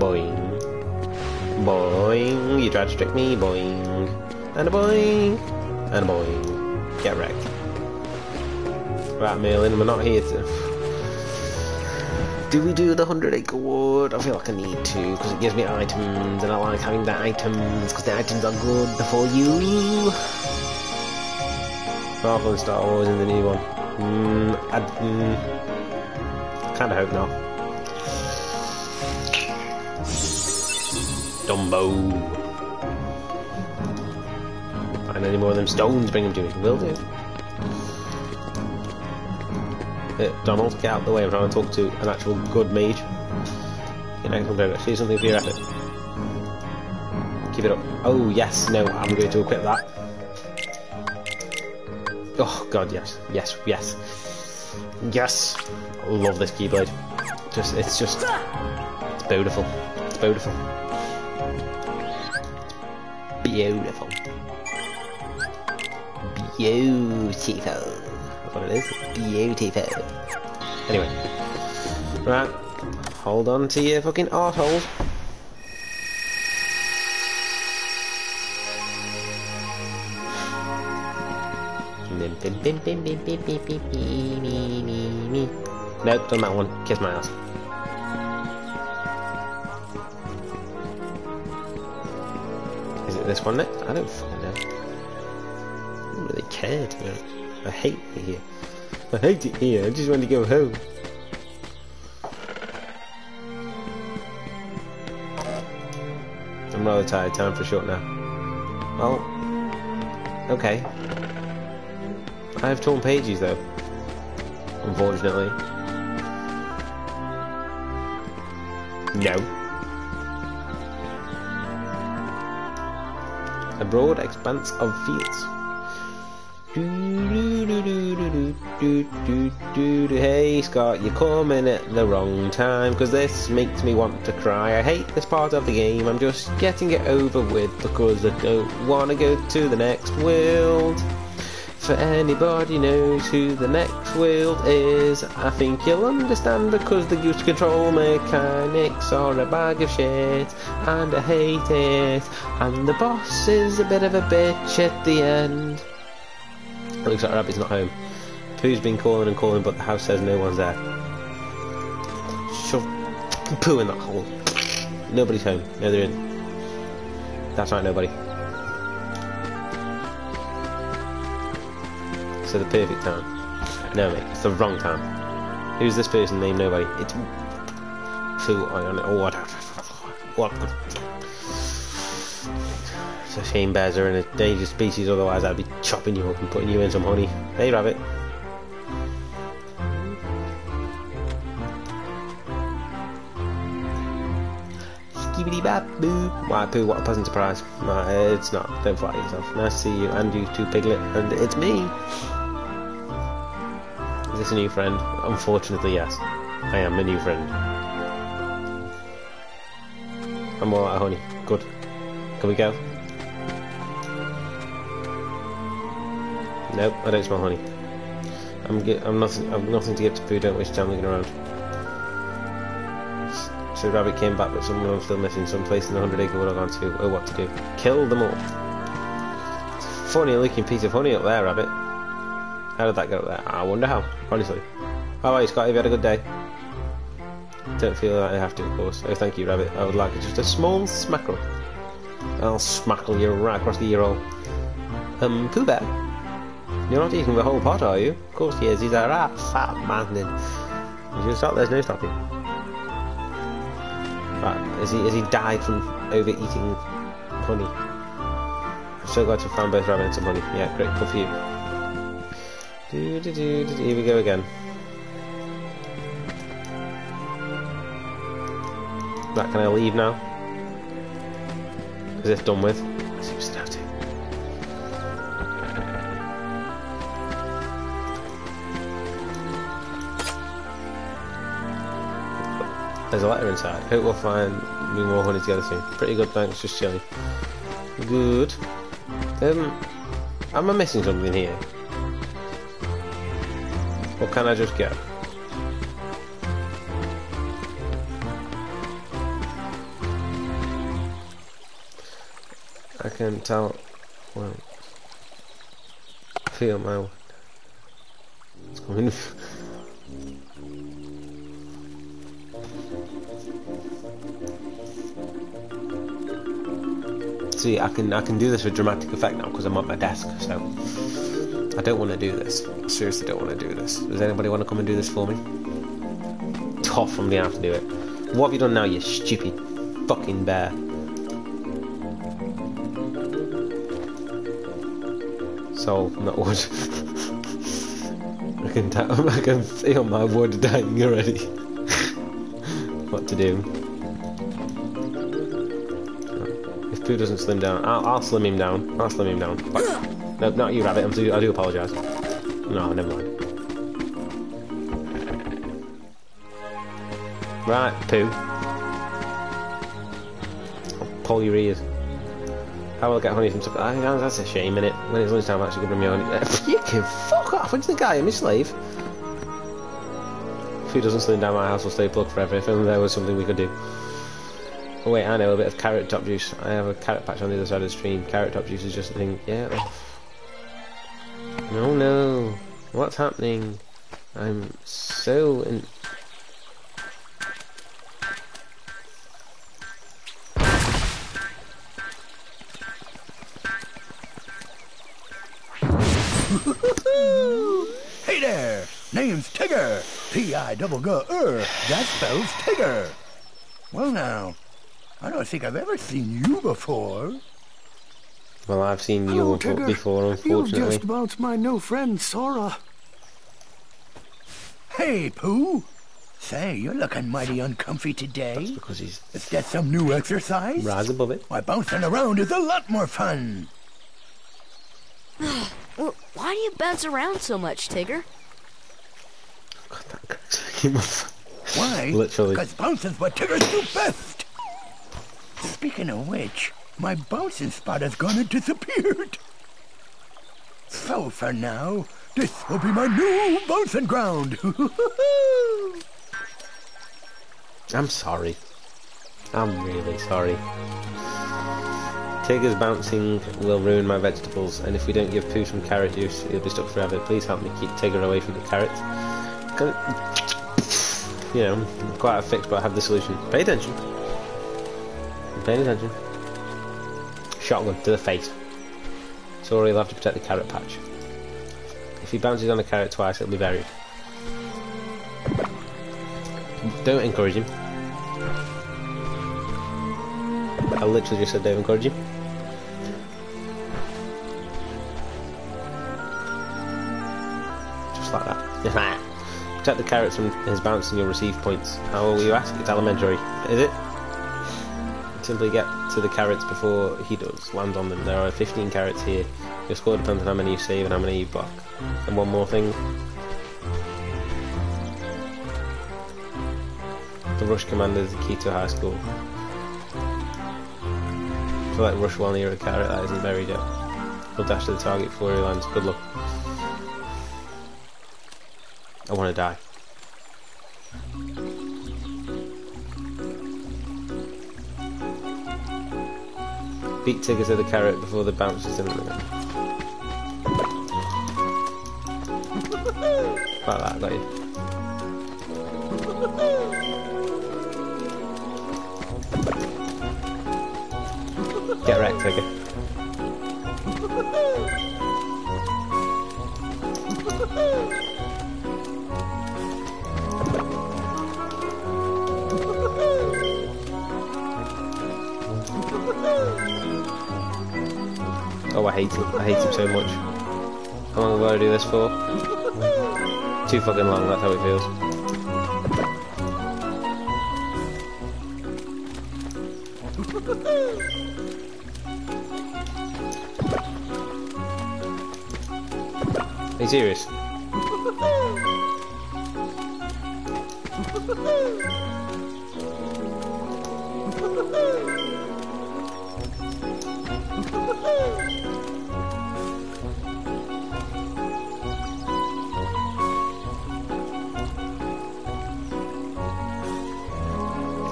Boing. Boing. You tried to trick me. Boing. And a boing. And a boing. Get wrecked. Right, Merlin, we're not here. Do we do the 100 acre wood? I feel like I need to, because it gives me items, and I like having the items, because the items are good for you. Marvel and Star Wars in the new one. Mm, I mm, kind of hope not. Dumbo. Find any more of them stones, bring them to me. Will do. Donald, get out of the way. I'm trying to talk to an actual good mage. Get next one, See something for your effort. Keep it up. Oh, yes. No, I'm going to equip that. Oh, God, yes. Yes, yes. Yes! I love this Keyblade. Just, it's just... It's beautiful. It's beautiful. Beautiful. Beautiful. That's what it is. Beautiful. Anyway. Right. Hold on to your fucking arseholes. Nope, done that one. Kiss my ass. Is it this one next? I don't fucking know. I don't really care to know. I hate it here. I hate it here. I just want to go home. I'm rather tired. Time for short nap. Well, okay. I have torn pages though. Unfortunately. No. A broad expanse of fields. Hey Scott, you're coming at the wrong time because this makes me want to cry. I hate this part of the game. I'm just getting it over with because I don't want to go to the next world. For anybody knows who the next world is, I think you'll understand because the use control mechanics are a bag of shit, and I hate it. And the boss is a bit of a bitch at the end. It looks like Rabbit's not home. Pooh's been calling and calling, but the house says no one's there. Shove poo in that hole. Nobody's home. No, they're in. That's right, nobody. So the perfect time. No, mate, it's the wrong time. Who's this person named nobody? It's Pooh. I don't know. Oh, what? What? It's a shame bears are in a dangerous species, otherwise I'd be chopping you up and putting you in some honey. Hey, rabbit. Bap boop. Why, Pooh, what a pleasant surprise. No, it's not. Don't flatter yourself. Nice to see you, and you too, Piglet. And it's me. Is this a new friend? Unfortunately, yes. I am a new friend. I'm all out of honey. Good. Can we go? Nope, I don't smell honey. I'm get, I'm nothing. I'm nothing to give to Pooh. Don't waste time looking around. So Rabbit came back, but someone was still missing. Some place in the hundred acre wood I've gone to. Oh, what to do? Kill them all. Funny looking piece of honey up there, Rabbit. How did that get up there? I wonder how. Honestly. How are you, Scott? Have you had a good day? Don't feel like I have to, of course. Oh, thank you, Rabbit. I would like just a small smackle. I'll smackle you right across the ear hole. Um, Pooh Bear. You're not eating the whole pot, are you? Of course he is. He's a rat fat man. Then you should stop. There's no stopping. Right, has he has he died from overeating honey? I'm so glad to have found both rabbit and honey. Yeah, great, good for you. Do, do, do, do, here we go again. Right, can I leave now? Is this done with? There's a letter inside. Hope we'll find me more honey together soon. Pretty good, thanks. Just chilling. Good. Um, am I missing something here? Or can I just go? I can tell. Well, feel my. It's coming. See, I can I can do this with dramatic effect now because I'm at my desk. So I don't want to do this. I seriously don't want to do this. Does anybody want to come and do this for me? Tough, I'm gonna have to do it. What have you done now, you stupid fucking bear? Soul, not wood. I can I can feel my wood dying already. what to do? If Pooh doesn't slim down, I'll, I'll slim him down. I'll slim him down. But, no, not you, Rabbit. I'm do, I do apologise. No, never mind. Right. I'll pull your ears. How will I get honey from... Sup- I that's a shame, innit? When it's lunchtime, I'm actually going to bring me honey. you can fuck off. What do you think I am, your slave? If he doesn't slim down, my house will stay plugged forever. If only there was something we could do. Oh wait, I know, a bit of carrot top juice. I have a carrot patch on the other side of the stream. Carrot top juice is just a thing. Yeah. No, no. What's happening? I'm so in... Hey there! Name's Tigger! P-I-double-G-Er. That spells Tigger. Well now, I don't think I've ever seen you before. Well, I've seen you Hello, before, Tigger. before, You've just bounced my new friend, Sora. Hey, Pooh. Say, you're looking mighty uncomfy today. That's Because he's Is that some new exercise? rise above it. Why, bouncing around is a lot more fun. Well, why do you bounce around so much, Tigger? God, that cracks me up. Why? Literally. Because bouncing's what Tiggers do best. Speaking of which, my bouncing spot has gone and disappeared. So for now, this will be my new bouncing ground. I'm sorry. I'm really sorry. Tigger's bouncing will ruin my vegetables, and if we don't give Pooh some carrot juice, he'll be stuck forever. Please help me keep Tigger away from the carrots. You know, I'm quite a fix, but I have the solution. Pay attention. Paying attention. Shotgun to the face. So he'll have to protect the carrot patch. If he bounces on the carrot twice, it'll be buried. Don't encourage him. I literally just said don't encourage him. Just like that. Just like that. Protect the carrots from his bounce and you'll receive points. How will you ask? It's elementary. Is it? Simply get to the carrots before he does land on them. There are 15 carrots here. Your score depends on how many you save and how many you block. And one more thing. The rush commander is the key to high school. So like rush while near a carrot that isn't buried yet. He'll dash to the target before he lands. Good luck. I want to die. Beat Tigger to the carrot before the bounces in. Like that, got you. Get wrecked, Tigger. Oh, I hate him. I hate him so much. How long will I do this for? Too fucking long, that's how it feels. Are you serious?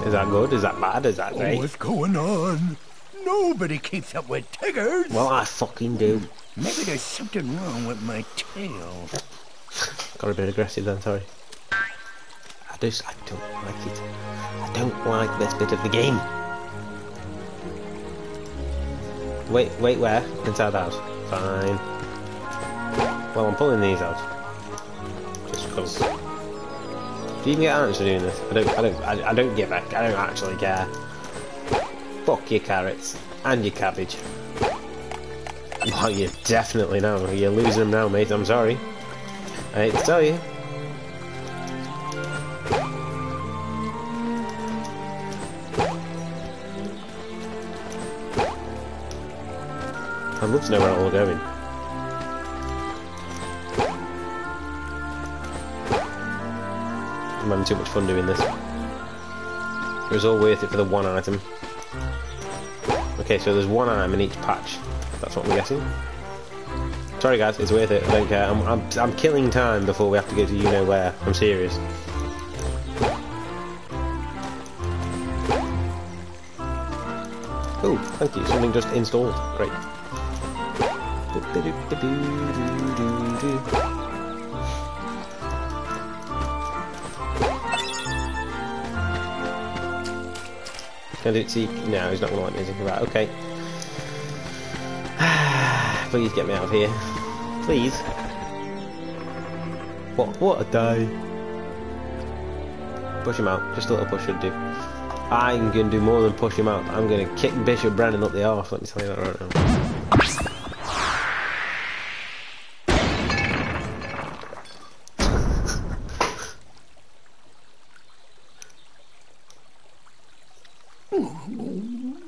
Is that good? Is that bad? Is that Oh, great? what's going on? Nobody keeps up with tigers. Well, I fucking do. Maybe there's something wrong with my tail. Got a bit aggressive then, sorry. I just, I don't like it. I don't like this bit of the game. Wait, wait, where? Inside the house. Fine. Well, I'm pulling these out. Just because. Do you even get answer doing this? I don't, I don't, I, I don't give a, I don't actually care. Fuck your carrots. And your cabbage. Well, you definitely know. You're losing them now, mate. I'm sorry. I hate to tell you. I'd love to know where it all going. I'm having too much fun doing this. It was all worth it for the one item. Okay, so there's one item in each patch. That's what we're getting. Sorry guys, it's worth it. I don't care. I'm, I'm, I'm killing time before we have to go to you know where. I'm serious. Oh, thank you. Something just installed. Great. Can I do it see? No, he's not going to let me. Think about. Okay. Please get me out of here. Please. What? What a day. Push him out. Just a little push should do. I'm going to do more than push him out. I'm going to kick Bishop Brennan up the arse. Let me tell you that right now.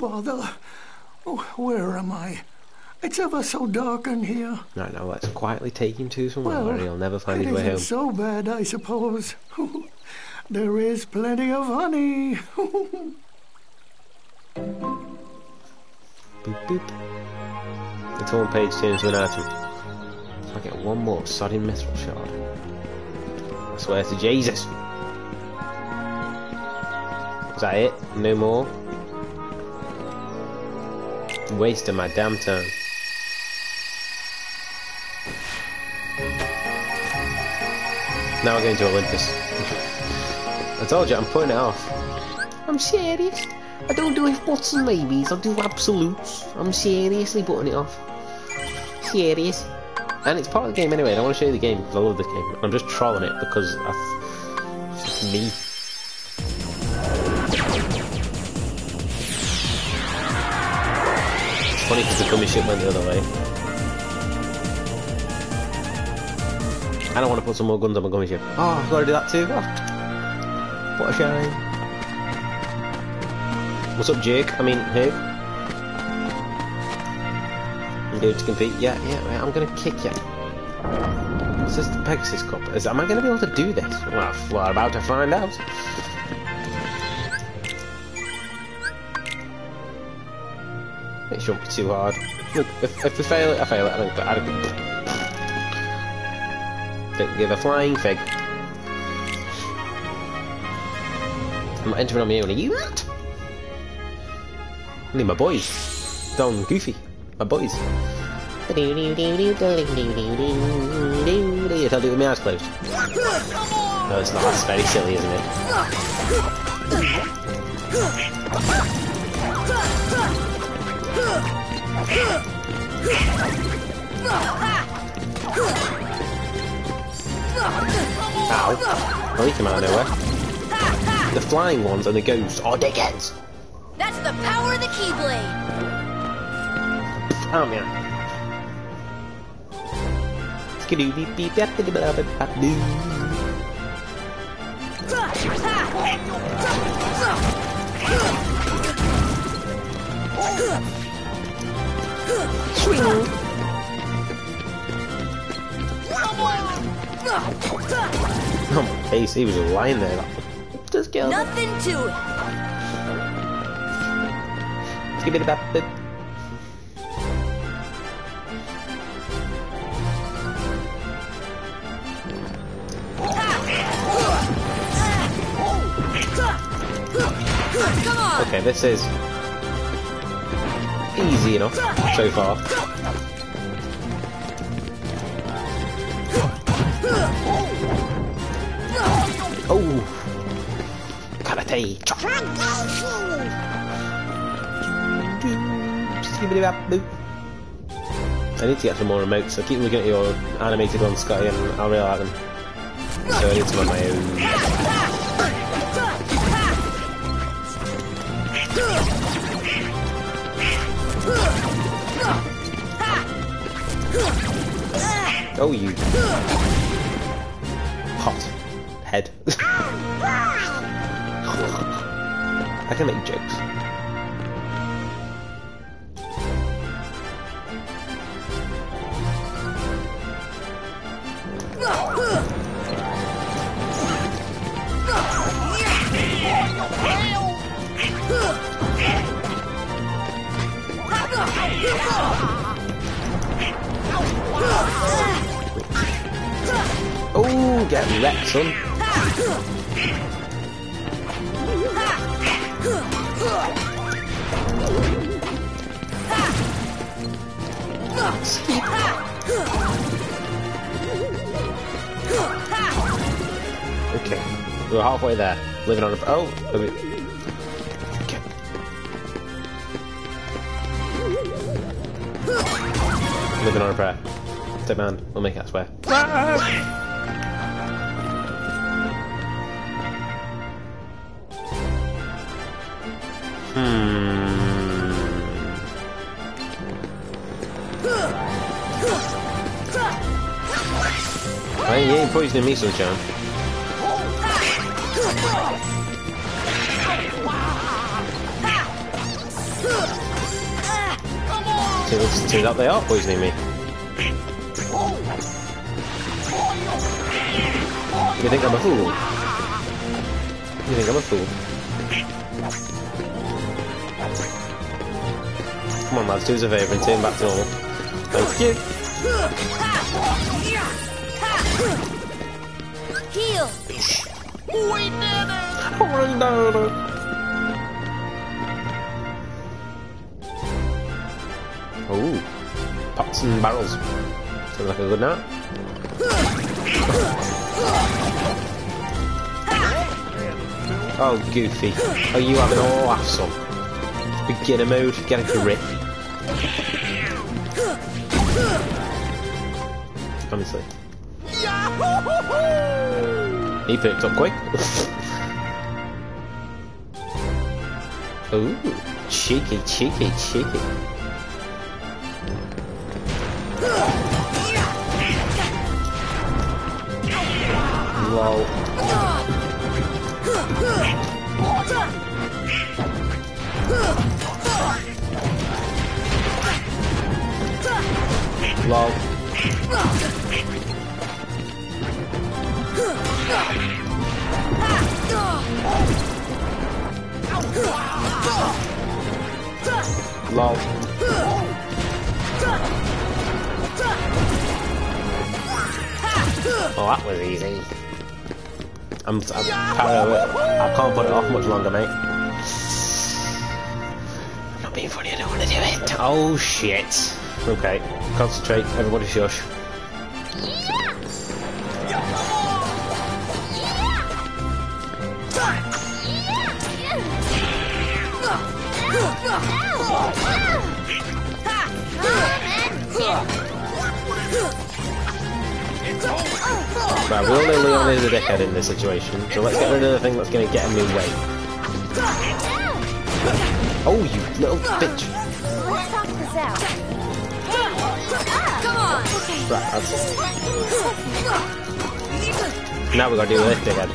Bother. Oh, where am I? It's ever so dark in here. Right now, let's quietly take him to somewhere where he'll never find his way isn't home. so bad, I suppose. there is plenty of honey. Boop boop. The torn page turns to an item. So I get one more sodding mithril shard. I swear to Jesus. Is that it? No more? Wasting my damn time. Now we're going to Olympus. I told you, I'm putting it off. I'm serious. I don't do if buts and maybes, I do absolutes. I'm seriously putting it off. Serious. And it's part of the game anyway, I want to show you the game because I love this game. I'm just trolling it because it's just me. It's funny because the gummy went the other way. I don't want to put some more guns on my gummy ship. Oh, I've got to do that too. Oh. What a shame. What's up, Jake? I mean, who? I'm going to compete. Yeah, yeah, yeah, I'm going to kick you. This Is this the Pegasus Cup? Is, am I going to be able to do this? Well, we're about to find out. It shouldn't be too hard. Look, if, if we fail it, I fail it. I don't, I don't, give a flying fig. I'm not entering on my own. Are you that? I need my boys. Don Goofy. My boys. If I do it with my eyes closed. No, it's not. That's very silly, isn't it? Ow. Well, he came out of nowhere. The flying ones and the ghosts are dickheads. That's the power of the Keyblade! Oh, man. Oh my face, he was lying there. Just kill him. Nothing to it! Give it a bip. Okay, this is easy enough so far. I need to get some more emotes. I keep looking at your animated ones, Scotty, and I really like them. So I need some on my own. Oh, you I Living on a. Oh, okay. Living on a prayer. Dead man, we'll make it, I swear. Hmm. Hey, you ain't poisoning me, sunshine. Turns, turns out they are poisoning me. You think I'm a fool? You think I'm a fool? Come on, lads, do us a favour and turn back to normal. Thank you. Heal! Ooh, pots barrels. Sounds like a good night. Oh, Goofy. Are you having an son? Beginner mode, get a grip. Honestly. He picked up quick. Ooh, cheeky, cheeky, cheeky. Much longer, mate. I'm not being funny, I don't want to do it. Oh, shit. Okay, concentrate. Everybody shush. Right, we all know Leon is a dickhead in this situation, so let's get rid of the thing that's going to get him in way. Oh, you little bitch. Let's talk this out. Come on! Right, that's... Now we gotta deal with this dickhead.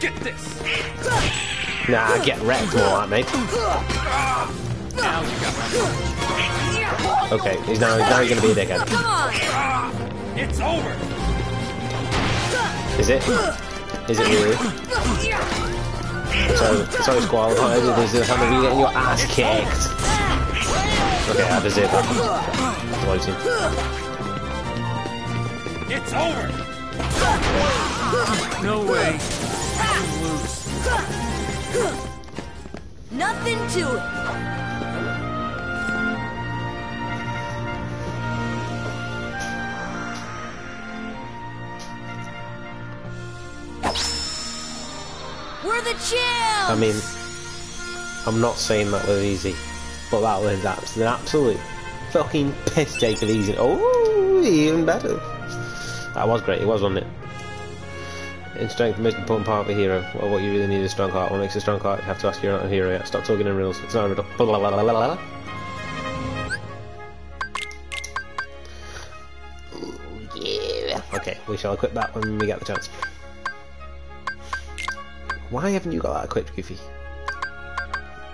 Get this! Nah, get wrecked more mate. Okay, he's now, now he's gonna be a dickhead. Come on! It's over! Is it? Is it really? So, sorry Squall, how did this this time of you getting your ass kicked? Okay, I deserve that. Waiting. It's over! No way. Nothing to it. We're the champs! I mean, I'm not saying that was easy, but that was abs- an absolute fucking piss take of easy. Oh, even better. That was great. It was, wasn't it? In strength, the most important part of a hero. Well, what you really need is a strong heart. What makes a strong heart? You have to ask you're not a hero yet. Stop talking in riddles. It's not a riddle. Blah, blah, blah, blah, blah. Okay, we shall equip that when we get the chance. Why haven't you got that equipped, Goofy?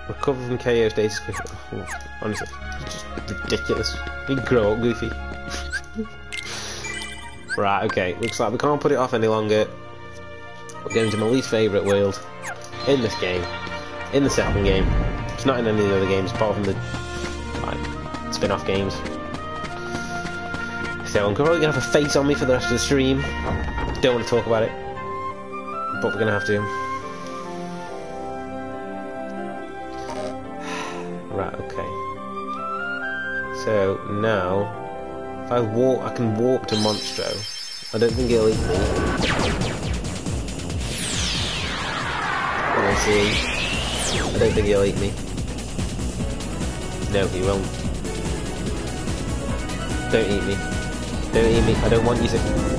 Recover from KO status. Oh, honestly, it's just ridiculous. You grow up, Goofy. right, okay. Looks like we can't put it off any longer. We're going to my least favourite world in this game. In the second game. It's not in any of the other games apart from the like, spin-off games. So I'm probably gonna have a face on me for the rest of the stream. Don't want to talk about it, but we're gonna have to. Right, okay. So now, if I walk, I can walk to Monstro. I don't think he'll eat me. We'll see. I don't think he'll eat me. No, he won't. Don't eat me. Don't eat me. I don't want you to.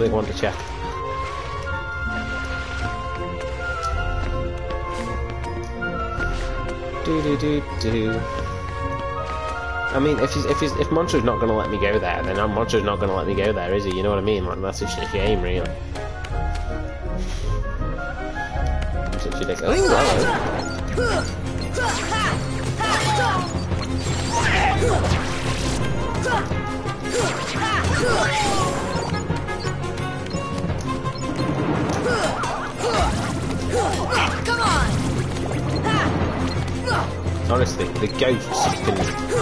Something I want to check. Do do do do. I mean, if he's, if he's, if Monster's not going to let me go there, then Monster's not going to let me go there, is he? You know what I mean? Like, that's just a shame, really. Such a dick. Oh, hello. Honestly, the ghosts can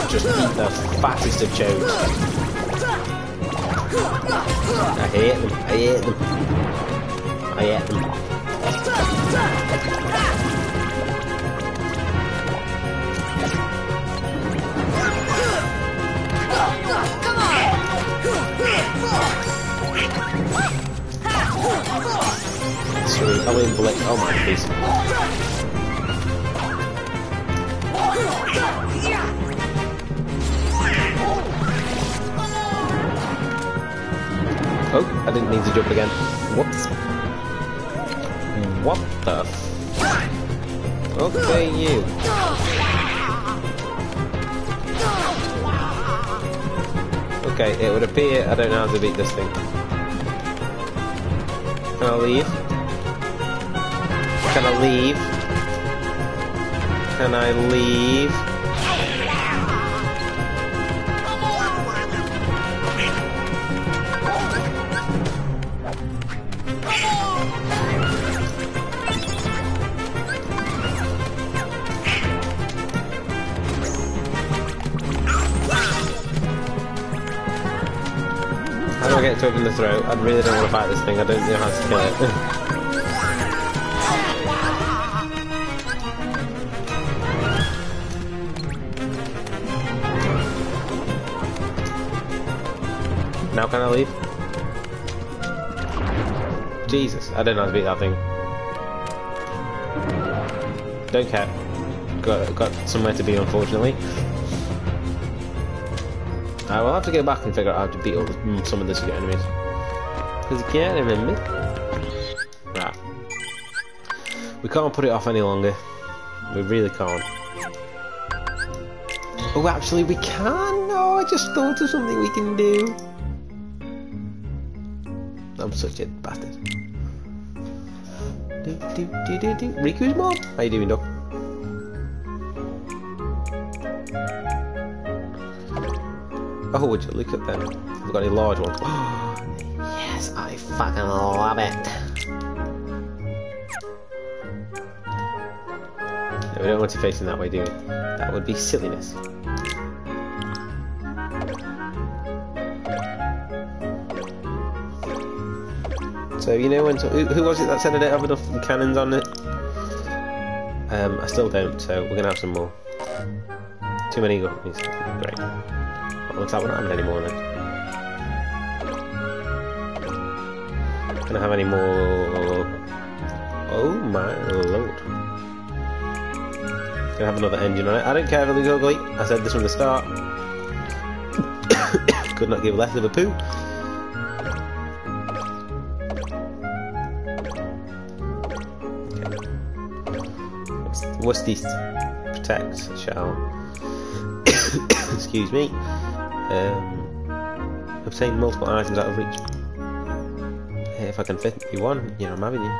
just eat the fattest of chodes. I hate them. I hate them. I hate them. Sweet. I win blitz. Oh my please. Oh, I didn't mean to jump again. Whoops. What the Okay, you. Okay, it would appear I don't know how to beat this thing. Can I leave? Can I leave? Can I leave? To in the throat? I really don't want to fight this thing. I don't know how to kill it. now can I leave? Jesus, I don't know how to beat that thing. Don't care. Got, got somewhere to be, unfortunately. I will have to go back and figure out how to beat all the, mm, some of the secret enemies. Because I can't remember. Right. We can't put it off any longer. We really can't. Oh, actually, we can! No, I just thought of something we can do. I'm such a bastard. Do, do, do, do, do. Riku's mom? How you doing, Doc? Oh, would you look at them? Have we got any large ones? yes, I fucking love it. No, we don't want to it facing that way, do we? That would be silliness. So you know when who, who was it that said I don't have enough cannons on it? Um, I still don't, so we're gonna have some more. Too many guns. Great. Looks like we're not having any more. Can I have any more? Oh my lord. Gonna have another engine on it. I don't care if it looks ugly. I said this from the start. Could not give less of a poo. What's this? Protect shall. Excuse me. Um, obtain multiple items out of reach. If I can fit you one, you know I'm having you.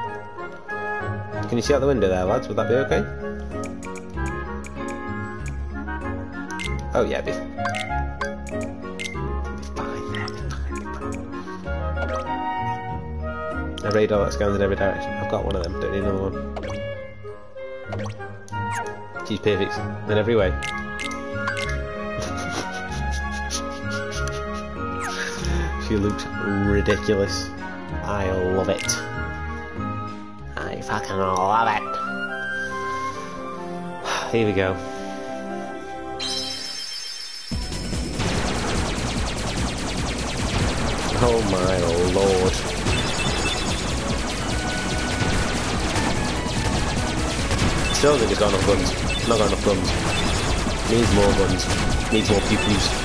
Can you see out the window there, lads? Would that be okay? Oh yeah, be. A radar that scans in every direction. I've got one of them. Don't need another one. She's perfect in every way. She looks ridiculous. I love it. I fucking love it. Here we go. Oh my lord. Still think it's got enough guns. Not got enough guns. Needs more guns. Needs more pew pews.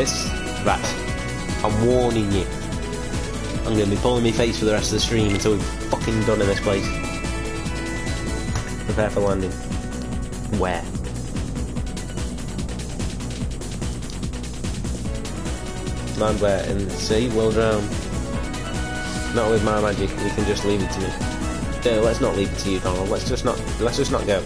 This, rat, I'm warning you. I'm going to be pulling my face for the rest of the stream until we've fucking done in this place. Prepare for landing. Where? Land where? In the sea? We'll drown. Not with my magic, we can just leave it to me. No, let's not leave it to you, Donald. Let's just not, let's just not go.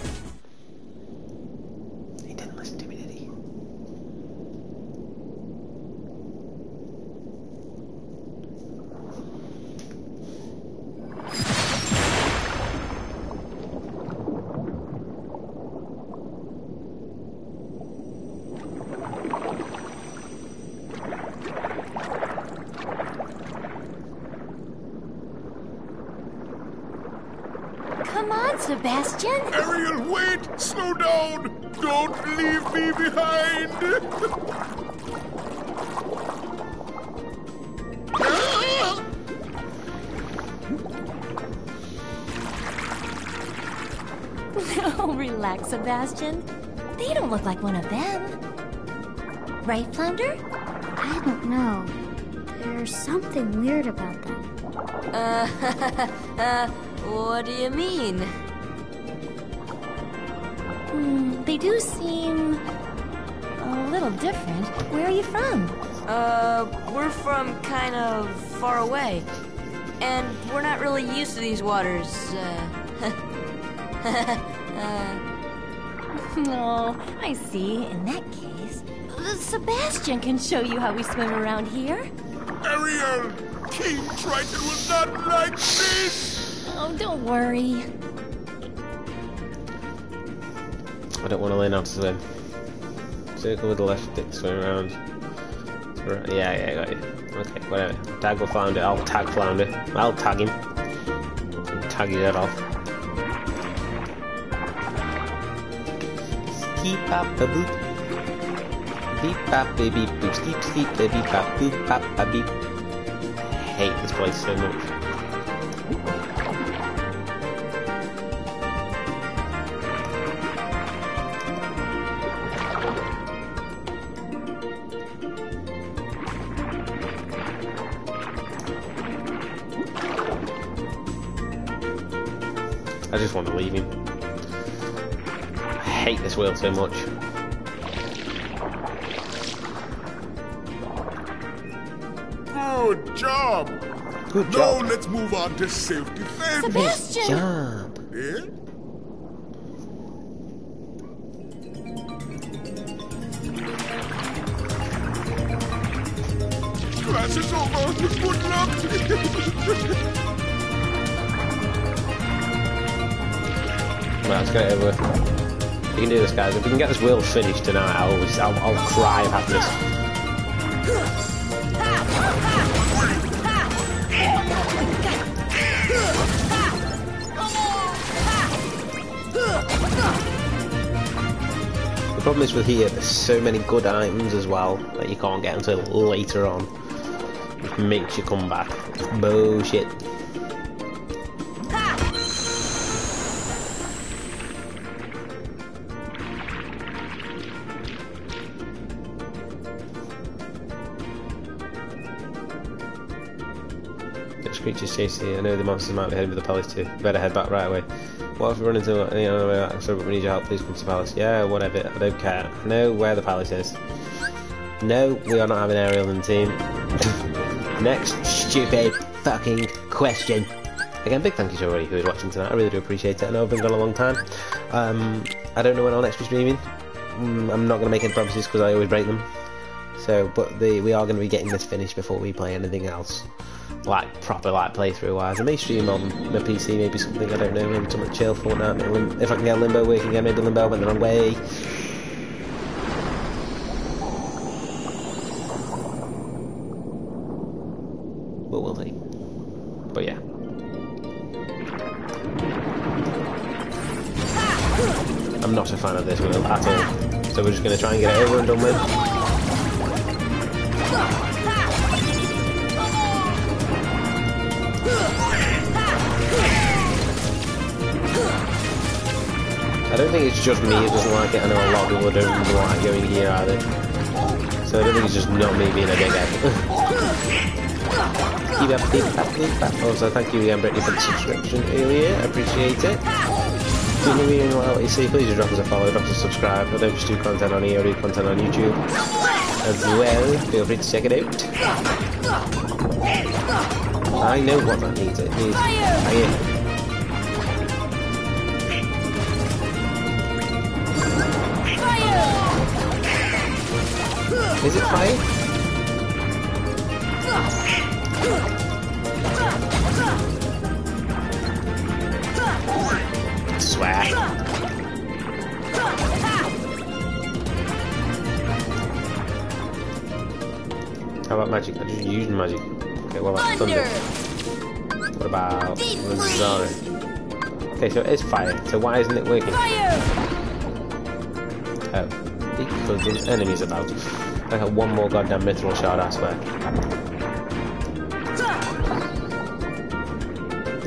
Something weird about them. Uh, uh, what do you mean? Hmm, they do seem a little different. Where are you from? Uh, we're from kind of far away. And we're not really used to these waters, uh... uh... Oh, I see. In that case, Sebastian can show you how we swim around here. Ariel! King Triton will not like this! Oh, don't worry. I don't want to learn how to swim. Circle with the left stick, swim around. Right, Yeah, yeah, got you. Okay, whatever. Tag will flounder. I'll tag flounder. I'll tag him. Tag his head off. Keep up a boop. Beep bop baby boop sleep sleep baby bop boop bop a beep. Hate this place so much. I just want to leave him. I hate this world so much. Good Now job. let's move on to self-defense. Sebastian! Job. Eh? Class is over. Good luck. Right, let's get it over with. We can do this, guys. If we can get this wheel finished tonight, I'll, I'll, I'll cry of happiness. Problem is with here, there's so many good items as well that you can't get until later on. Which makes you come back. Bullshit. Get creatures chasing. I know the monsters might be heading for the palace too. Better head back right away. What if we run into any other? Sorry, but we need your help. Please come to the palace. Yeah, whatever. I don't care. I know where the palace is. No, we are not having Ariel in the team. Next stupid fucking question. Again, big thank you to everybody who is watching tonight. I really do appreciate it. I know I've been gone a long time. Um, I don't know when I'll next be streaming. Mm, I'm not going to make any promises because I always break them. So, but the, we are going to be getting this finished before we play anything else. Like, proper, like, playthrough wise. I may stream on my PC, maybe something, I don't know, maybe something chill for now. If I can get Limbo working again, maybe Limbo went the wrong way. But we'll see. But yeah. I'm not a fan of this world at all. So we're just going to try and get it over and done with. Just me who doesn't like it. I know a lot of people don't like going here either. So I don't think it's just not me being a dickhead. Keep up, keep up, keep up. Also, thank you again, Brittany, for the subscription earlier. I appreciate it. If you know me and what you see, please just drop us a follow, drop us a subscribe. I don't just do content on here, I do content on YouTube as well. Feel free to check it out. I know what that needs. It needs fire. Is it fire? I swear. How about magic? I just used magic. Okay, what about thunder? What about Zara? Okay, so it is fire. So why isn't it working? Oh, because there's enemies about. I have one more goddamn mithril shard, I swear.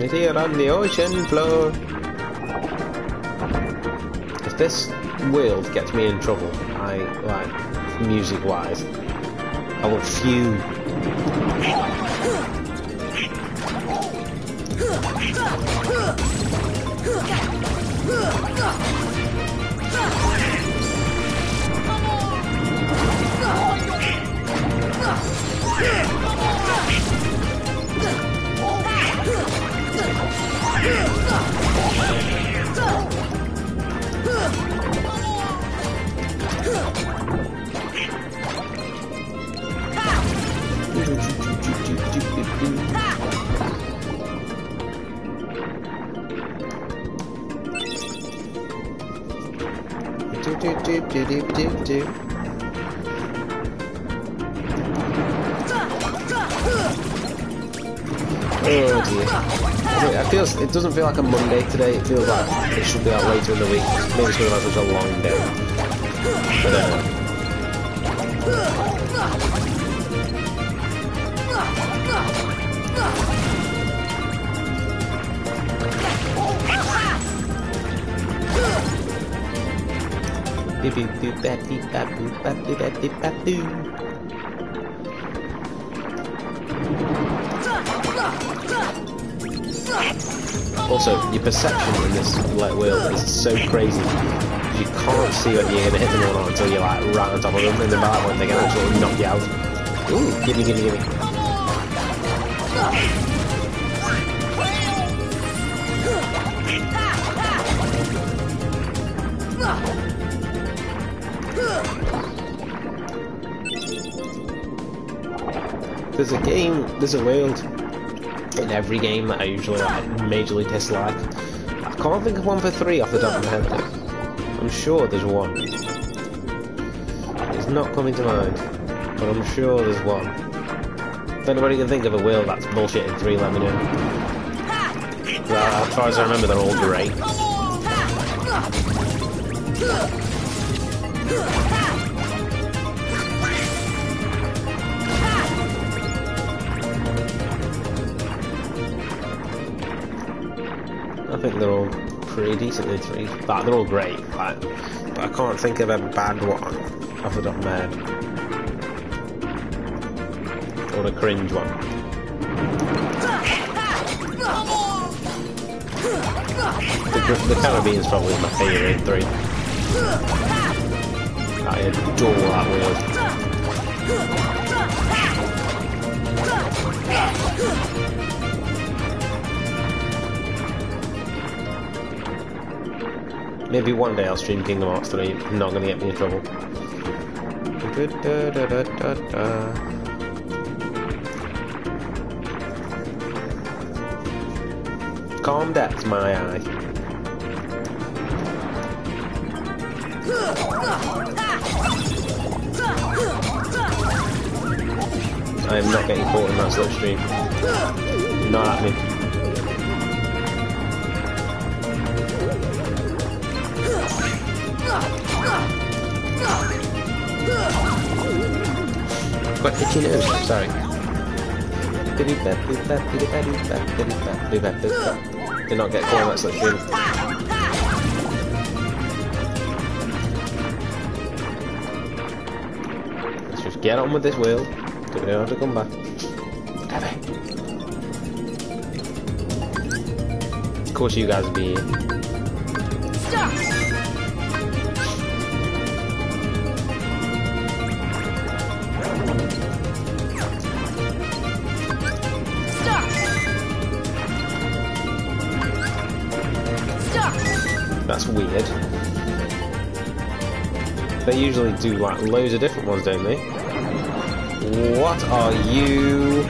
It's here on the ocean floor. If this world gets me in trouble, I like music wise, I will fume. Do do do do do do do. Oh dear. It feels. It doesn't feel like a Monday today. It feels like it should be out later in the week. Maybe it's because I've such a long day. I don't know. Also, your perception in this world is so crazy. You can't see whether you're gonna hit them or not until you're like right on top of them, and then by that point they can actually knock you out. Ooh, gimme, gimme, gimme. There's a game, there's a world in every game that I usually majorly dislike. I can't think of one for three off the top of my head though. I'm sure there's one. It's not coming to mind, but I'm sure there's one. If anybody can think of a world that's bullshit in three, let me know. Well, as far as I remember, they're all great. I think they're all pretty decent in three. Like, they're all great, like, but I can't think of a bad one off the top of my head. Or a cringe one. The, the Caribbean's probably my favourite three. I adore that world. Maybe one day I'll stream Kingdom Hearts 3. Not gonna get me in trouble. Calm depths, my eye. I am not getting caught in that slipstream. Not happening. Got itchy nose, sorry. Did not get in that. Let's just get on with this wheel. Do we know how to come back? Of course you guys be. Usually do like loads of different ones, don't they? What are you?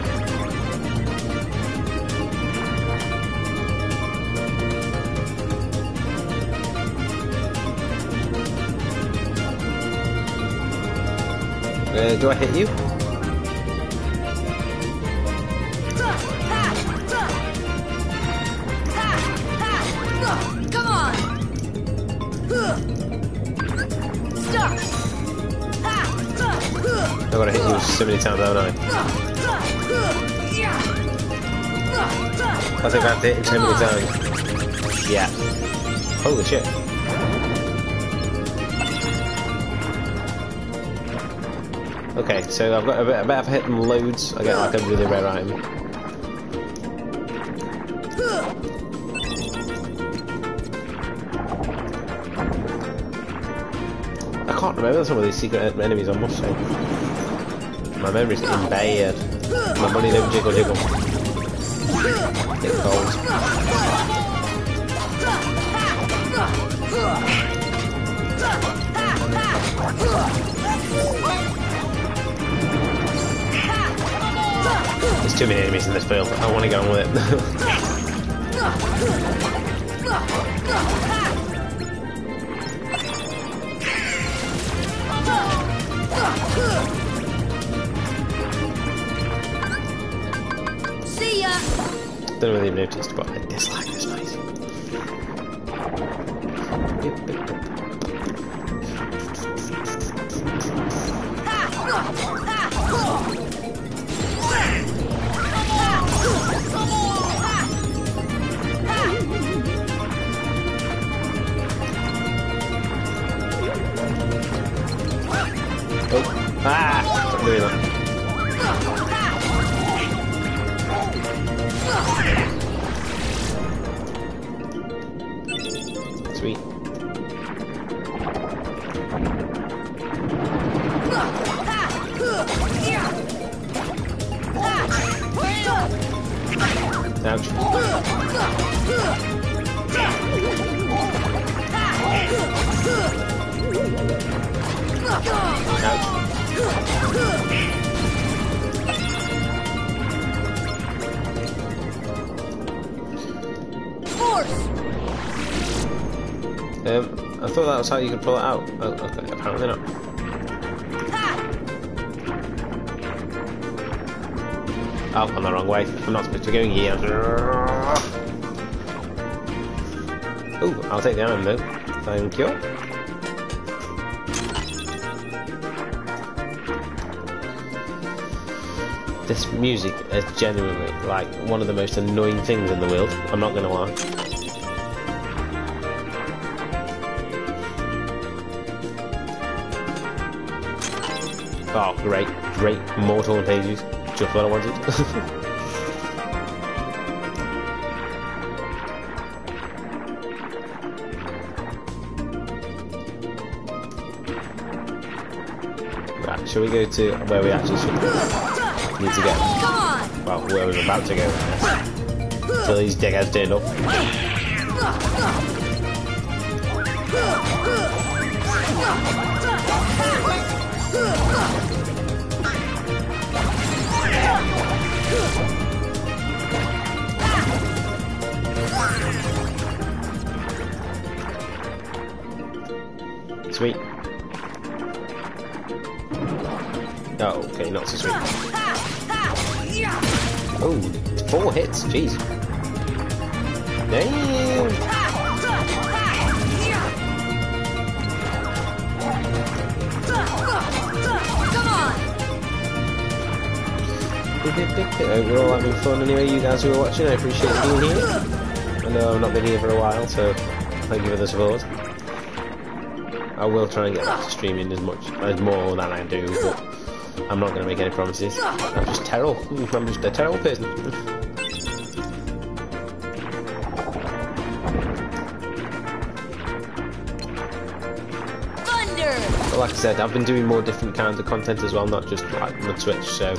Uh, do I hit you? Many times, haven't I? I think I have to hit him so many times. Yeah. Holy shit. Okay, so I've got a bit, I bet hit them loads, I get like a really rare item. I can't remember some of these secret enemies, I must say. My memory's getting bad. My money don't jiggle jiggle. Getting cold. There's too many enemies in this field. I want to get on with it. Don't really notice, but I dislike this place. Um, I thought that was how you could pull it out. Oh, okay, apparently not. Oh, I'm on the wrong way. I'm not supposed to be going here. Oh, I'll take the iron though. Thank you. This music is genuinely like one of the most annoying things in the world. I'm not gonna lie. Oh, great, great mortal and Hades. What I wanted. right, shall we go to where we actually should need to go? Well, where we're about to go. So these dickheads turned up. Oh, four hits, jeez. Damn! On! Uh, having fun anyway, you guys who are watching, I appreciate you being here. I know I've not been here for a while, so thank you for the support. I will try and get back to streaming as much, as more than I do, but I'm not going to make any promises. I'm just terrible. I'm just a terrible person. Thunder! But like I said, I've been doing more different kinds of content as well, not just like on Twitch, so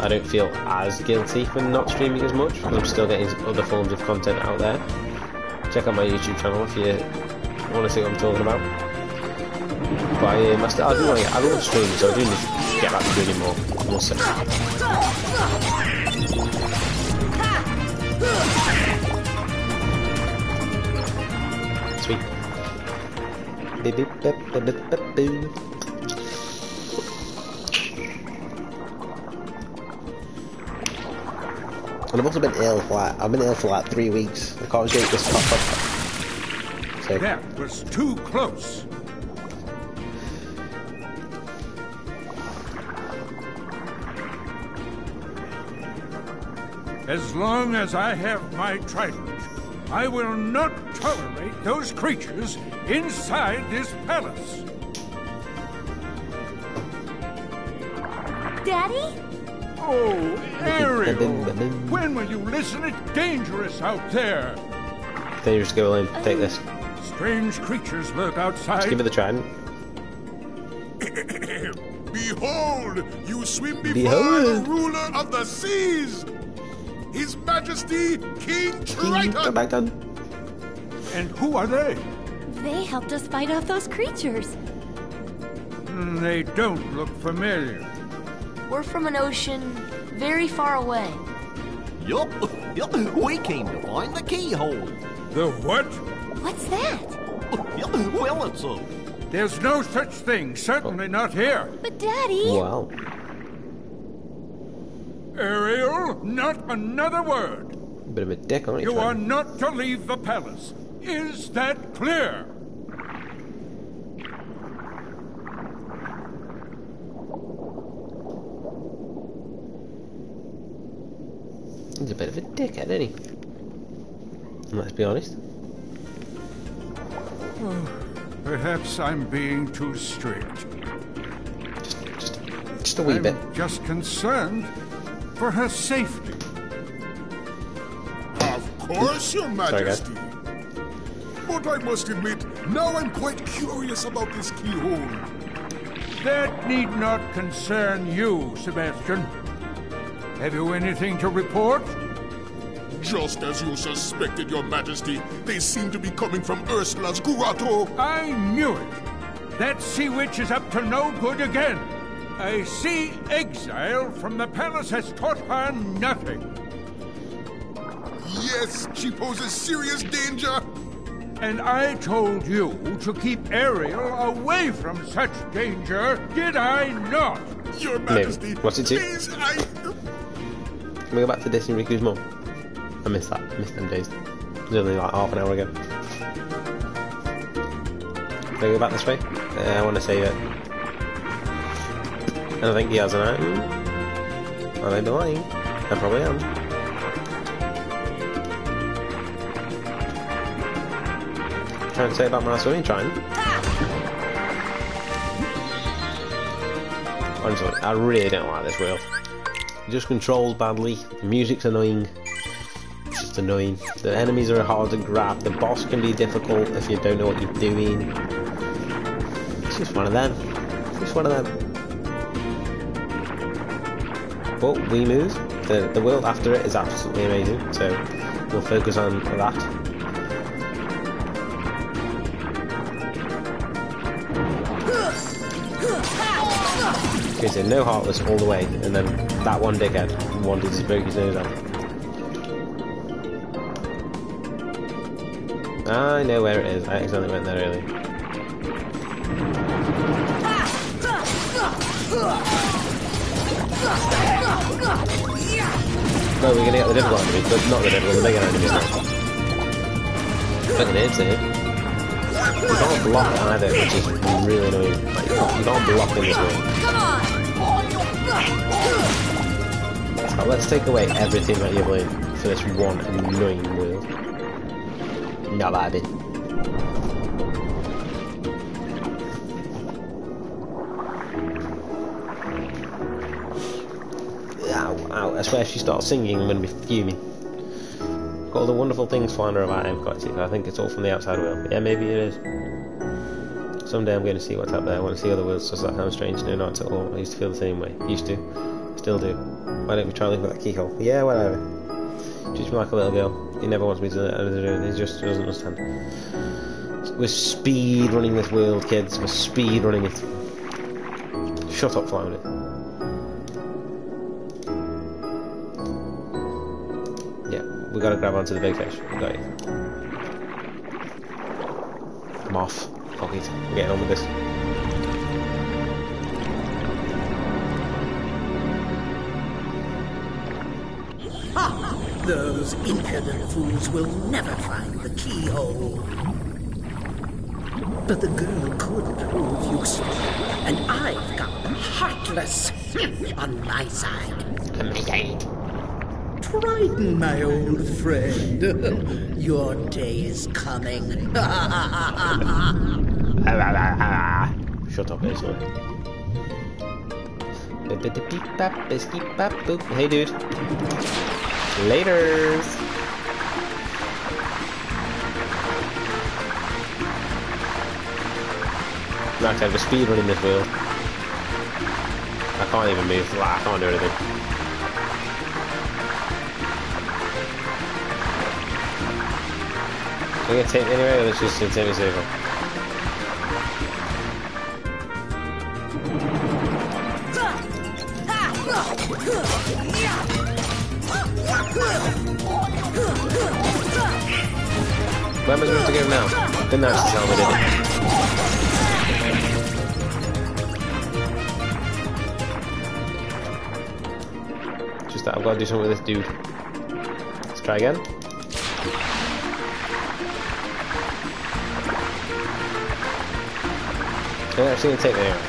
I don't feel as guilty for not streaming as much. I'm still getting other forms of content out there. Check out my YouTube channel if you want to see what I'm talking about. But I, um, I, still, I do want to get, I love streaming, so I do need get back to doing it more. We'll see. Sweet. Beep, beep, beep, beep, beep, beep, beep. And I've also been ill for like, I've been ill for like three weeks. I can't shake this cough up. So, That was too close. As long as I have my trident, I will not tolerate those creatures inside this palace. Daddy? Oh, Ariel! When will you listen? It's dangerous out there. then you just go in, take this. Strange creatures lurk Just outside. give it the trident. Behold, you swim before Behold. the ruler of the seas, His Majesty King Triton. back down. And who are they? They helped us fight off those creatures. Hmm, They don't look familiar. We're from an ocean very far away. Yup, yup, we came to find the keyhole. The what? What's that? Yup, well, it's a There's no such thing. Certainly not here. But Daddy! Wow. Ariel, not another word. Bit of a dick, aren't you? You are not to leave the palace. Is that clear? He's a bit of a dickhead, isn't he? Let's be honest. Oh, perhaps I'm being too strict. Just a wee I'm bit. just concerned for her safety. Of course, Your Sorry. Majesty. But I must admit, now I'm quite curious about this keyhole. That need not concern you, Sebastian. Have you anything to report? Just as you suspected, Your Majesty. They seem to be coming from Ursula's grotto. I knew it. That sea witch is up to no good again. A sea exile from the palace has taught her nothing. Yes, she poses serious danger. And I told you to keep Ariel away from such danger, did I not? Your Maybe. What's it to? Please, I... Can we go back to Disney Riku's mum? I missed that. I missed them days. It was only like half an hour ago. Can we go back this way? Uh, I want to save it. I don't think he has an item. I may be lying. I probably am. Trying to say about my swimming trying. Honestly, I really don't like this. It just controls badly. The music's annoying. It's just annoying. The enemies are hard to grab. The boss can be difficult if you don't know what you're doing. It's just one of them. It's just one of them. But we move. The the world after it is absolutely amazing. So we'll focus on that. Okay, so no Heartless all the way, and then that one dickhead wanted to poke his nose out. I know where it is. I accidentally went there earlier. Ah! No, we're gonna get the difficult enemies, but not the difficult, the bigger enemies now. Look at it, see? You can't block either, which is really annoying. Like, you can't- block in this way. So let's take away everything that you've learned for this one annoying world. Not bad. I swear if she starts singing, I'm going to be fuming. Got all the wonderful things flying around I've got to. I think it's all from the outside world. Yeah, maybe it is. Someday I'm going to see what's up there. I want to see other worlds, just that sounds strange. No, not at all. I used to feel the same way. Used to. Still do. Why don't we try looking for that keyhole? Yeah, whatever. Treats me like a little girl. He never wants me to do it. He just doesn't understand. We're speed running this world, kids. We're speed running it. Shut up, Flounder. We gotta grab onto the big fish. We got it. I'm off. Fuck it. We're getting on with this. Ha! Those impudent fools will never find the keyhole. But the girl could prove useful, and I've got the heartless on my side. Triton, my old friend, your day is coming. Shut up, basically. Hey, dude. Laters. Max, I have a speed running this wheel. I can't even move. I can't do anything. Take anyway, or let's just me over? Where am I supposed to go now? Didn't actually tell did it? Just that I've got to do something with this dude. Let's try again. It's actually gonna take anywhere.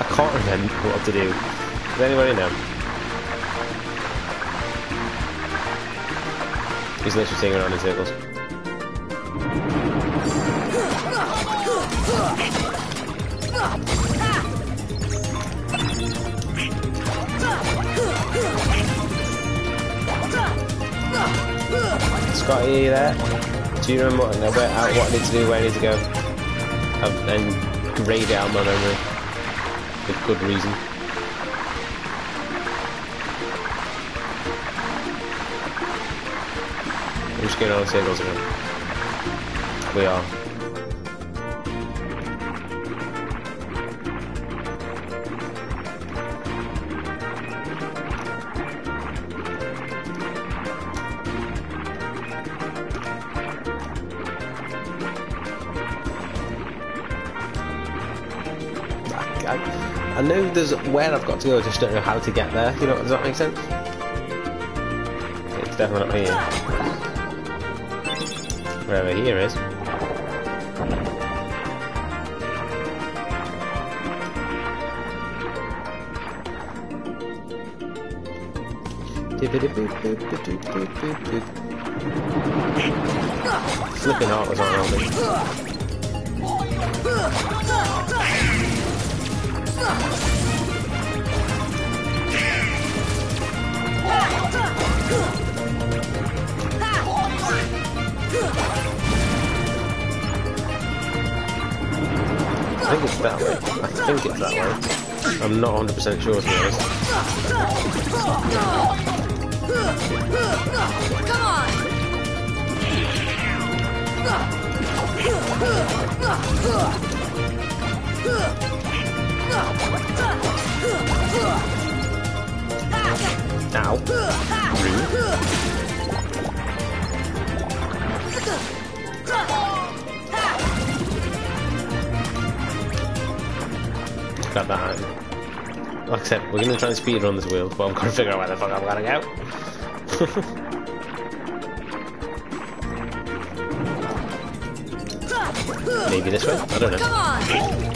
I can't remember what to do. Does anybody know? He's literally taking around in circles. Scotty, there? Do you remember what, what I need to do, where I need to go? I've, and grayed out my memory. With good reason. I'm just going around in circles again. We are. Where I've got to go, I just don't know how to get there. You know, does that make sense? It's definitely here. Wherever here is. Flipping Heartless on me. I think it's that way. I think it's that way. I'm not 100% sure to be honest. Come on! Ow. Rude. Got that. Said, we're gonna try and speed run this wheel, but I'm gonna figure out where the fuck I'm gonna go. Maybe this way? I don't know. Come on!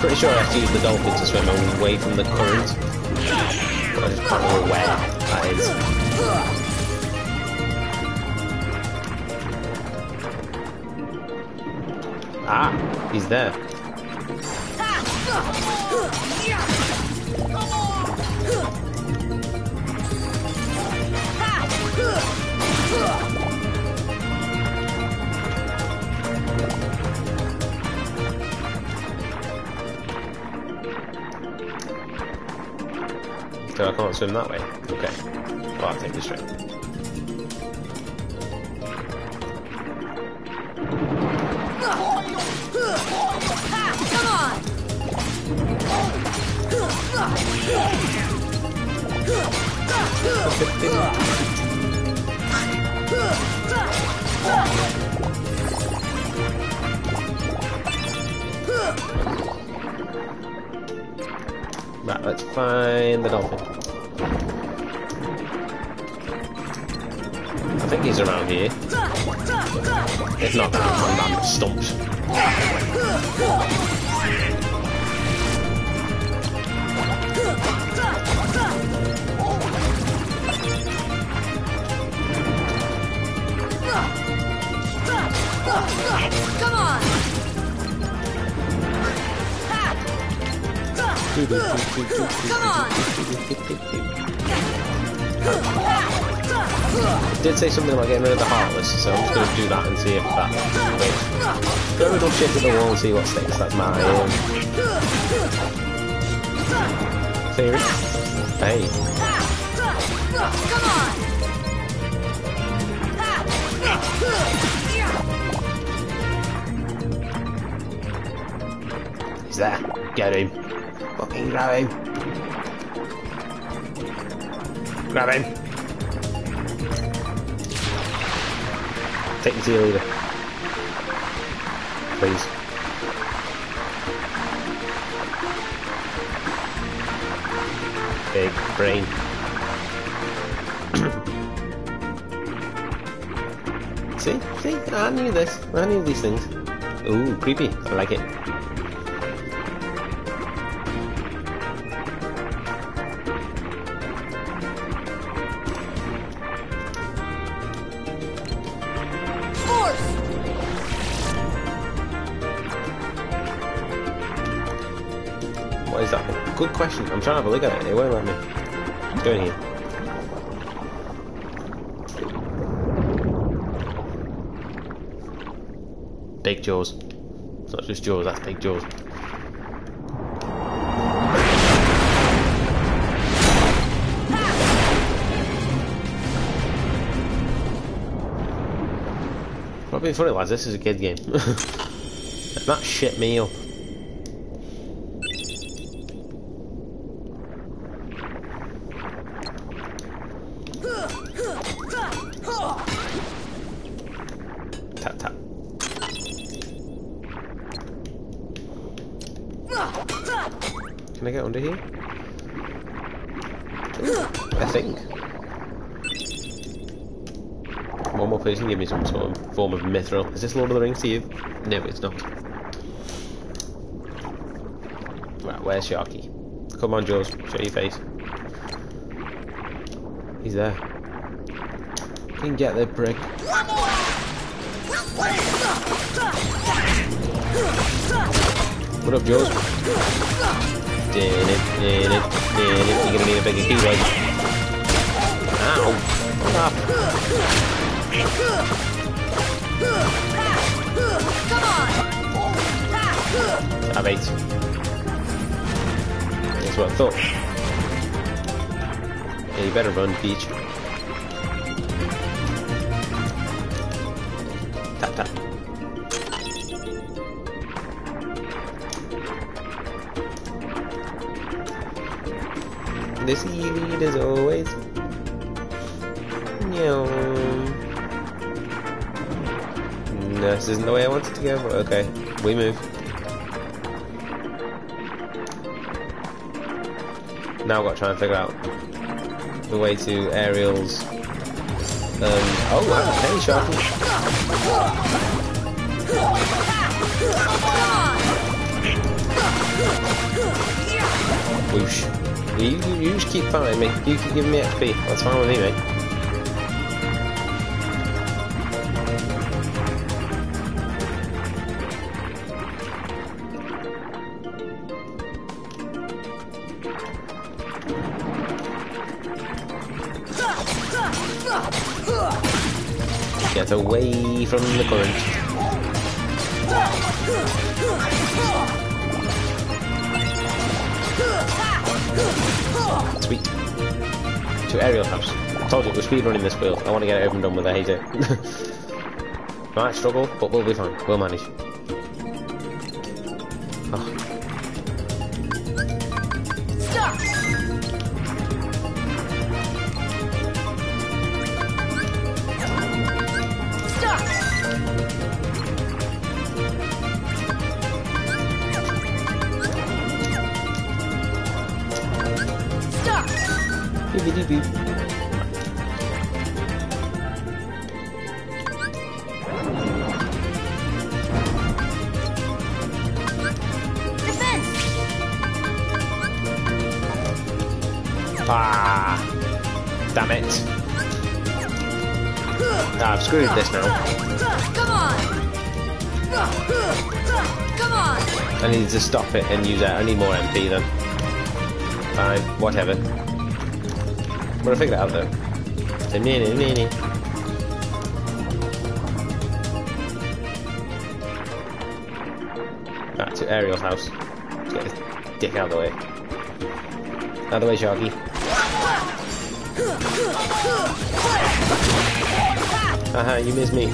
I'm pretty sure I have to use the dolphin to swim away from the current. But I just can't remember where that is. Ah, he's there. Swim that way. Okay. Well, I'll take this straight. Come on! Right, let's find the dolphin. I around here. If not, then I'm, I'm stumped. Come on! Come on! It did say something about getting rid of the Heartless, so I'm just going to do that and see if that works. Throw a little shit to the wall and see what sticks. That's my um, theory. Hey, Come on! he's there. Get him. Fucking grab him. Grab him. Take me to your leader. Please. Big brain. see? See? I knew this. I knew these things. Ooh, creepy. I like it. trying to have a look at it. It won't let me. Go here. Big jaws. It's not just jaws, that's big jaws. Probably being funny lads, this is a kid game. that shit me up. Form of mithril. Is this Lord of the Rings to you? No, it's not. Right, where's Sharky? Come on, Jaws, show your face. He's there. Can get the prick. What up, Jaws? Did it, did it, did it. You're gonna need a bigger keyboard. Ow! Stop. Have eight. That's what I thought. Yeah, you better run, Peach. Tap tap. The seaweed is always. Isn't the way I want it to go, but okay. We move. Now I've got to try and figure out the way to Ariel's. Um, oh, wow, hey, Sharky. Whoosh. You, you, you just keep fighting me. You keep giving me XP. That's fine with me, mate. Get away from the current. Sweet. To Ariel House. I told you, we're speedrunning this build. I want to get it over and done with, I hate it. Might struggle, but we'll be fine. We'll manage. Stop it and use it. I need more MP then. Fine, whatever. But I figured it out though. Meanie, meanie. Back to Ariel's house. Let's get this dick out of the way. Out of the way, Sharky. Haha, you missed me. Ooh,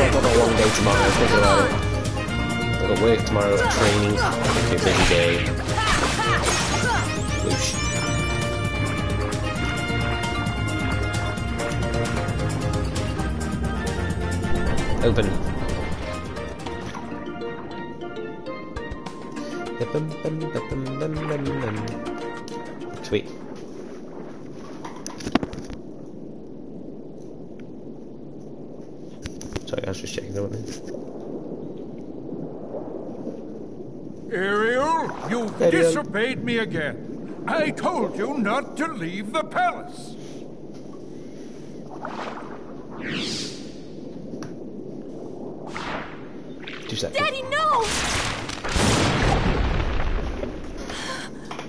I've got a long day tomorrow. Think about it. Got work tomorrow, training. A busy day. Whoosh. Open. Sweet. Sorry, I was just checking something. Ariel, you've disobeyed me again. I told you not to leave the palace. Two seconds. Daddy, no!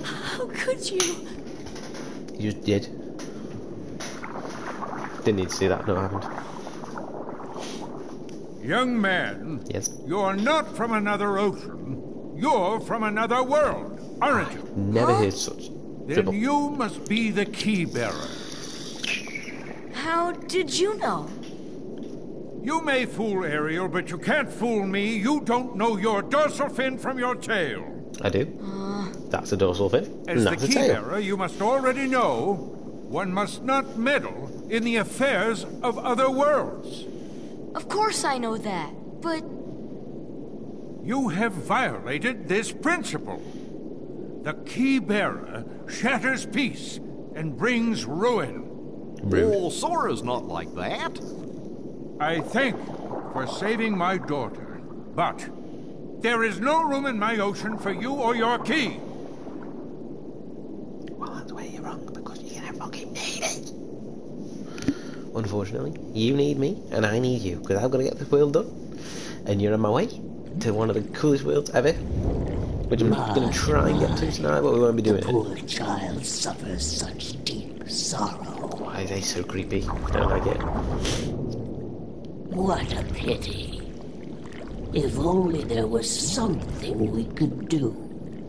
How could you? You just did. Didn't need to see that, no, it happened. Young man, Yes. you're not from another ocean. You're from another world, aren't you? Never heard such Then dribble. you must be the key bearer. How did you know? You may fool Ariel, but you can't fool me. You don't know your dorsal fin from your tail. I do. Uh. That's a dorsal fin. As and the that's a key tail. bearer, you must already know one must not meddle in the affairs of other worlds. Of course I know that, but You have violated this principle. The key bearer shatters peace and brings ruin. Oh, Sora's not like that. I thank you for saving my daughter, but there is no room in my ocean for you or your key. Well, that's where you're wrong because you're gonna fucking need it. Unfortunately, you need me and I need you because I've got to get this world done, and you're on my way to one of the coolest worlds ever, which I'm going to try and get to tonight, but we won't be doing it. Poor child suffers such deep sorrow. Why are they so creepy? I don't like it. What a pity. If only there was something we could do.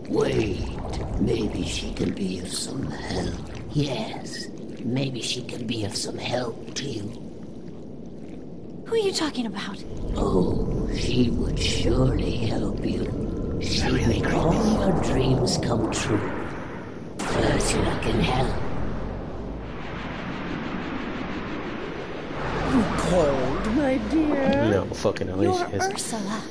Wait, maybe she can be of some help. Yes, maybe she can be of some help to you. Who are you talking about? Oh, she would surely help you. She make all your dreams come true. First Ursula can help. You called, my dear? No, fucking hell, You're she is. Ursula.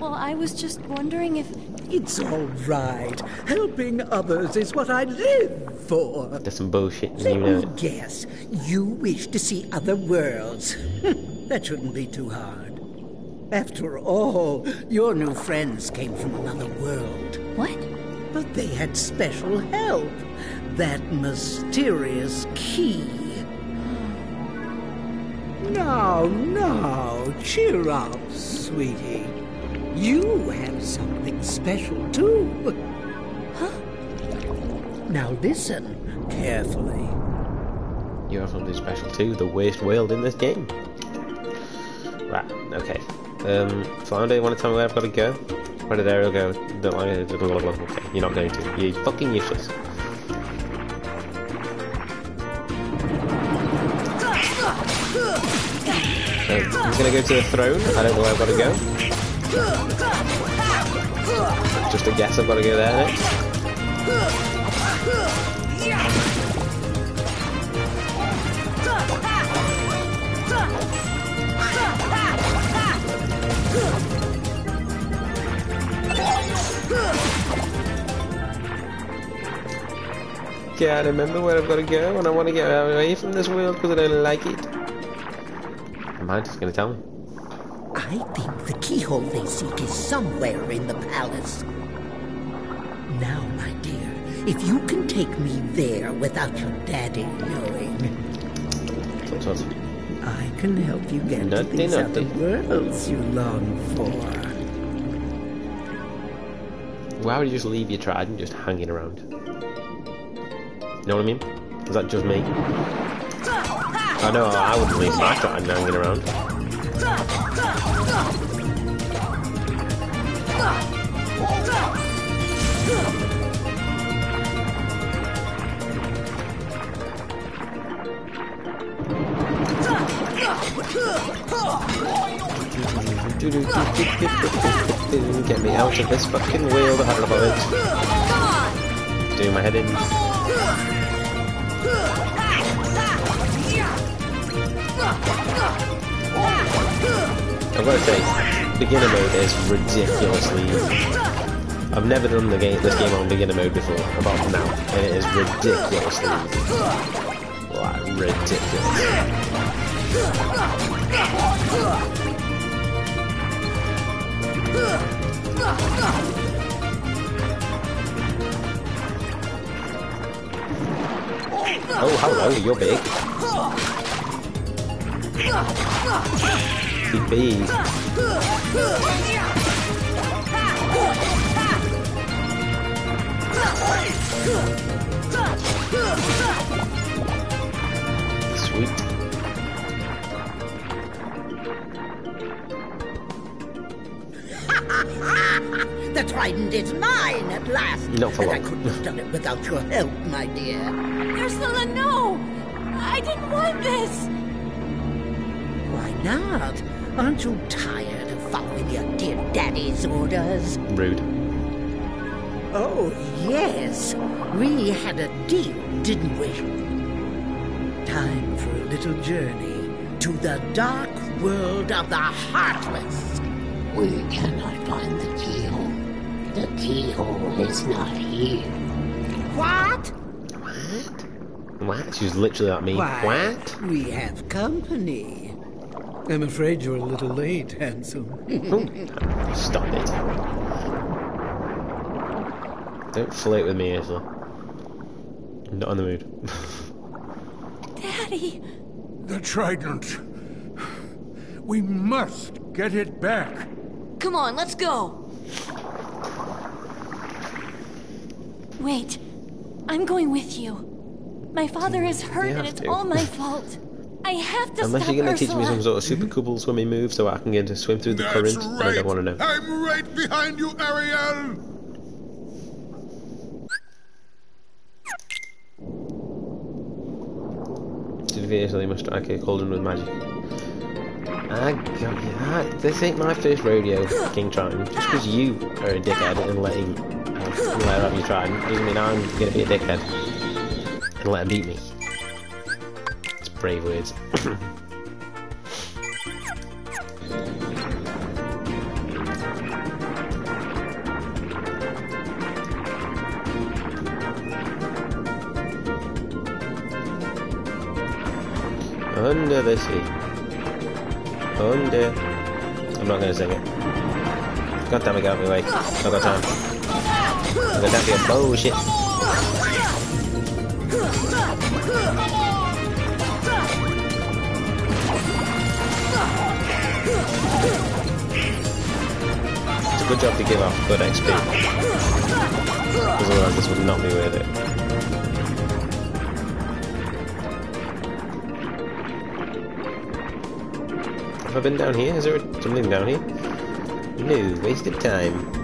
Well, I was just wondering if. It's all right. Helping others is what I live for. That's some bullshit, and you know it. Yes, you wish to see other worlds. that shouldn't be too hard. After all, your new friends came from another world. What? But they had special help. That mysterious key. Now, now, cheer up, sweetie. You have something special, too. Huh? Now listen carefully. You have something special too, the worst world in this game. Right, okay. Um, Flounder, you want to tell me where I've got to go? Where did Ariel go? Don't like blah. Okay, you're not going to. You're fucking useless. So, I'm gonna go to the throne. I don't know where I've got to go. Just a guess I've got to go there next. Can't remember where I've got to go, and I want to get away from this world because I don't like it. Am I just gonna tell me? I think the keyhole they seek is somewhere in the palace. Now, my dear, if you can take me there without your daddy knowing, What sort of- I can help you get to these other worlds you long for. Why would you just leave your trident just hanging around? You know what I mean? Is that just me? I know I wouldn't leave my trident hanging around. Get me out of this fucking wheel that had above it. Do my head in. I've got to say, beginner mode is ridiculously. I've never done the game, this game on beginner mode before, apart from now, and it is ridiculously. Like, ridiculous. Oh, hello, you're big. Big bees. Sweet. the trident is mine at last. Not for and I couldn't have done it without your help, my dear. Ursula, no! I didn't want this! Why not? Aren't you tired of following your dear daddy's orders? Rude. Oh, yes. We had a deal, didn't we? Time for a little journey to the dark world of the Heartless. We cannot find the keyhole. The keyhole is not here. What? What? She was literally like me. Why, What? We have company. I'm afraid you're a little late, handsome. Oh, stop it. Don't flirt with me, Ursula. I'm not in the mood. Daddy! The trident. We must get it back. Come on, let's go. Wait. I'm going with you. My father is hurt and it's to. all my fault. I have to Unless stop you're going to teach me some sort of super cool swimming move so I can get to swim through the That's current, then I don't want to know. I'm right behind you, Ariel. To defeat must strike a cauldron with magic. I. Ah, This ain't my first rodeo, King Trident. Just because you are a dickhead and letting have, let her have your trident doesn't mean I'm to be a dickhead and let him beat me. It's brave words. Under the sea. Under. I'm not gonna sing it. God damn it, get out of my way. I've got time. I've got time for your bullshit. It's a good job to give off good XP. Because otherwise this would not be worth it. I been down here? Is there something down here? No, wasted time.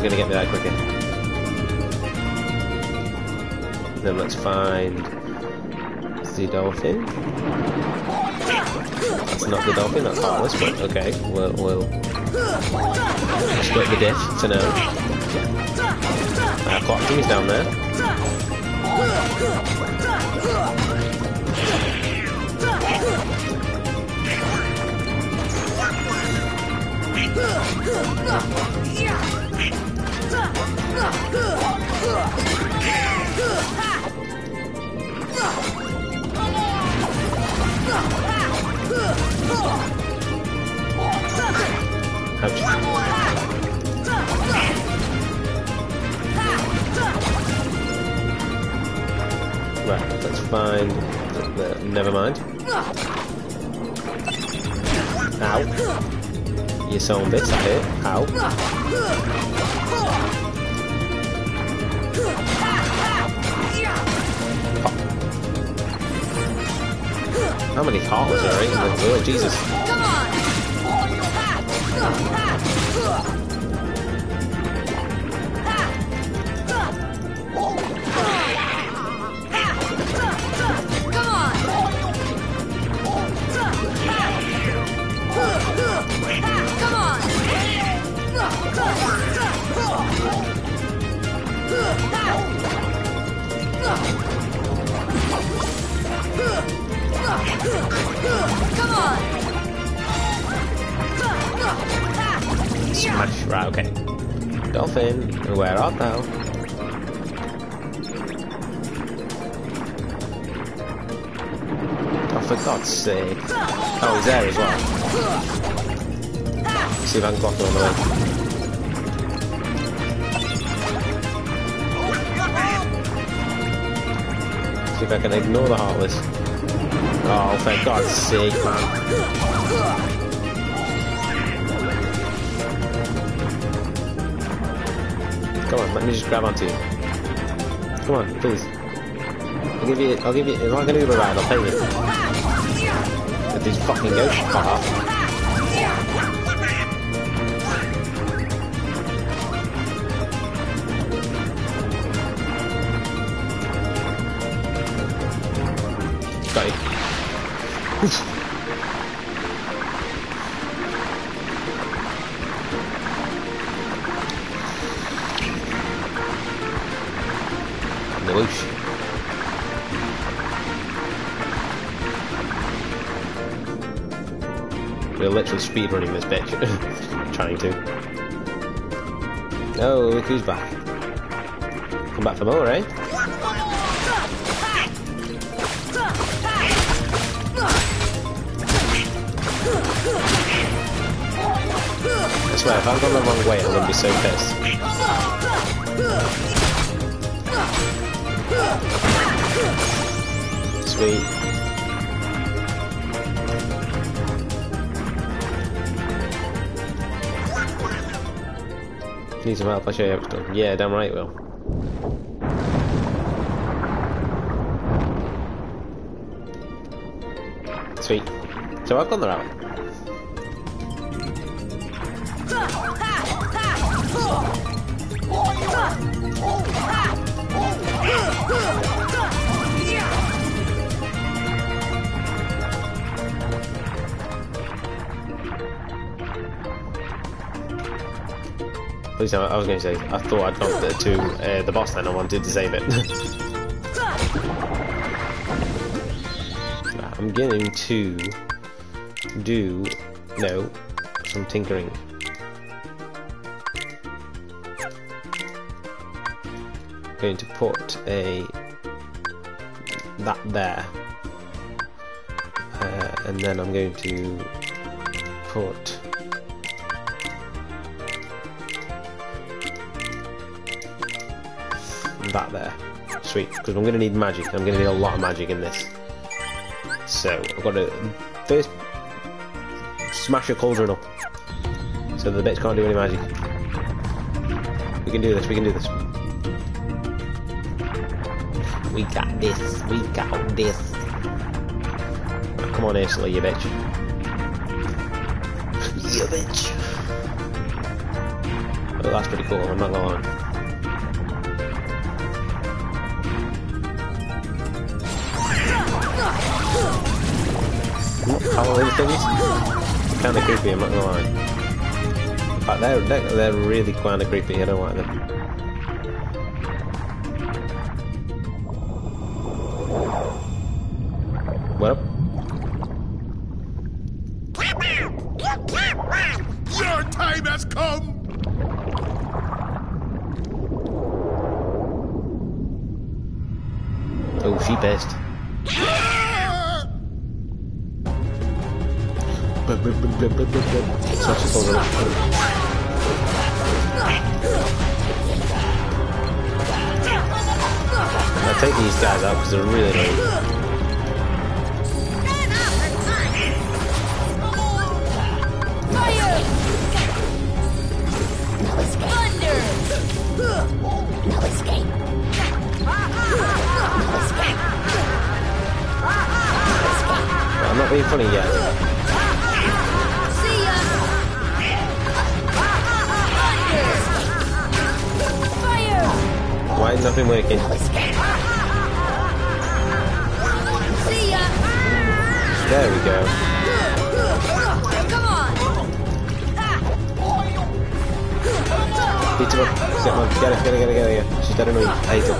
Going to get me there quicker. Then let's find the dolphin. That's not the dolphin, that's heartless, but okay, we'll, we'll split the diff to know. Uh, Clock King's down there. Right, find the, the uh, never mind. Ow. You're sewing bits, that hurt. Ow. How many hearts are there in oh, Jesus. Smash. Right, okay. Dolphin, where art thou? Oh, for God's sake. Oh, he's there as well. See if I can block him on the way. See if I can ignore the Heartless. Oh, for God's sake, man. Come on, let me just grab onto you. Come on, please. I'll give you, I'll give you, if I can Uber ride, I'll pay you. But these fucking ghosts fuck off. Speedrunning this bitch. Trying to. Oh, look who's back. Come back for more, eh? I swear, if I've gone the wrong way, I'm gonna be so pissed. Sweet. Need some help, I'll show you how it's done. Yeah, damn right, Will. Sweet. So I've gone the right. Least I, was going to say, I thought I'd gone to, to uh, the boss then, I wanted to save it. I'm going to do, no, some tinkering. I'm going to put a that there uh, and then I'm going to sweet because I'm gonna need magic I'm gonna need a lot of magic in this so I've got to first smash a cauldron up so the bits can't do any magic we can do this we can do this we got this. We got this. Come on, Ursula, you bitch. you bitch. Oh, that's pretty cool. I'm not gonna lie. Thingies? Kinda creepy, I'm not gonna lie. Fact, they're, they're, they're really kinda creepy, I don't like them. What up? Your time has come! Oh, she pissed. Such a cool I take these guys out because they're really annoying. I'm not being funny yet. Why has nothing working? There we go. Come on! Him. Get him on. Get her, get her, get her, get her. She's dead annoying. I hate her.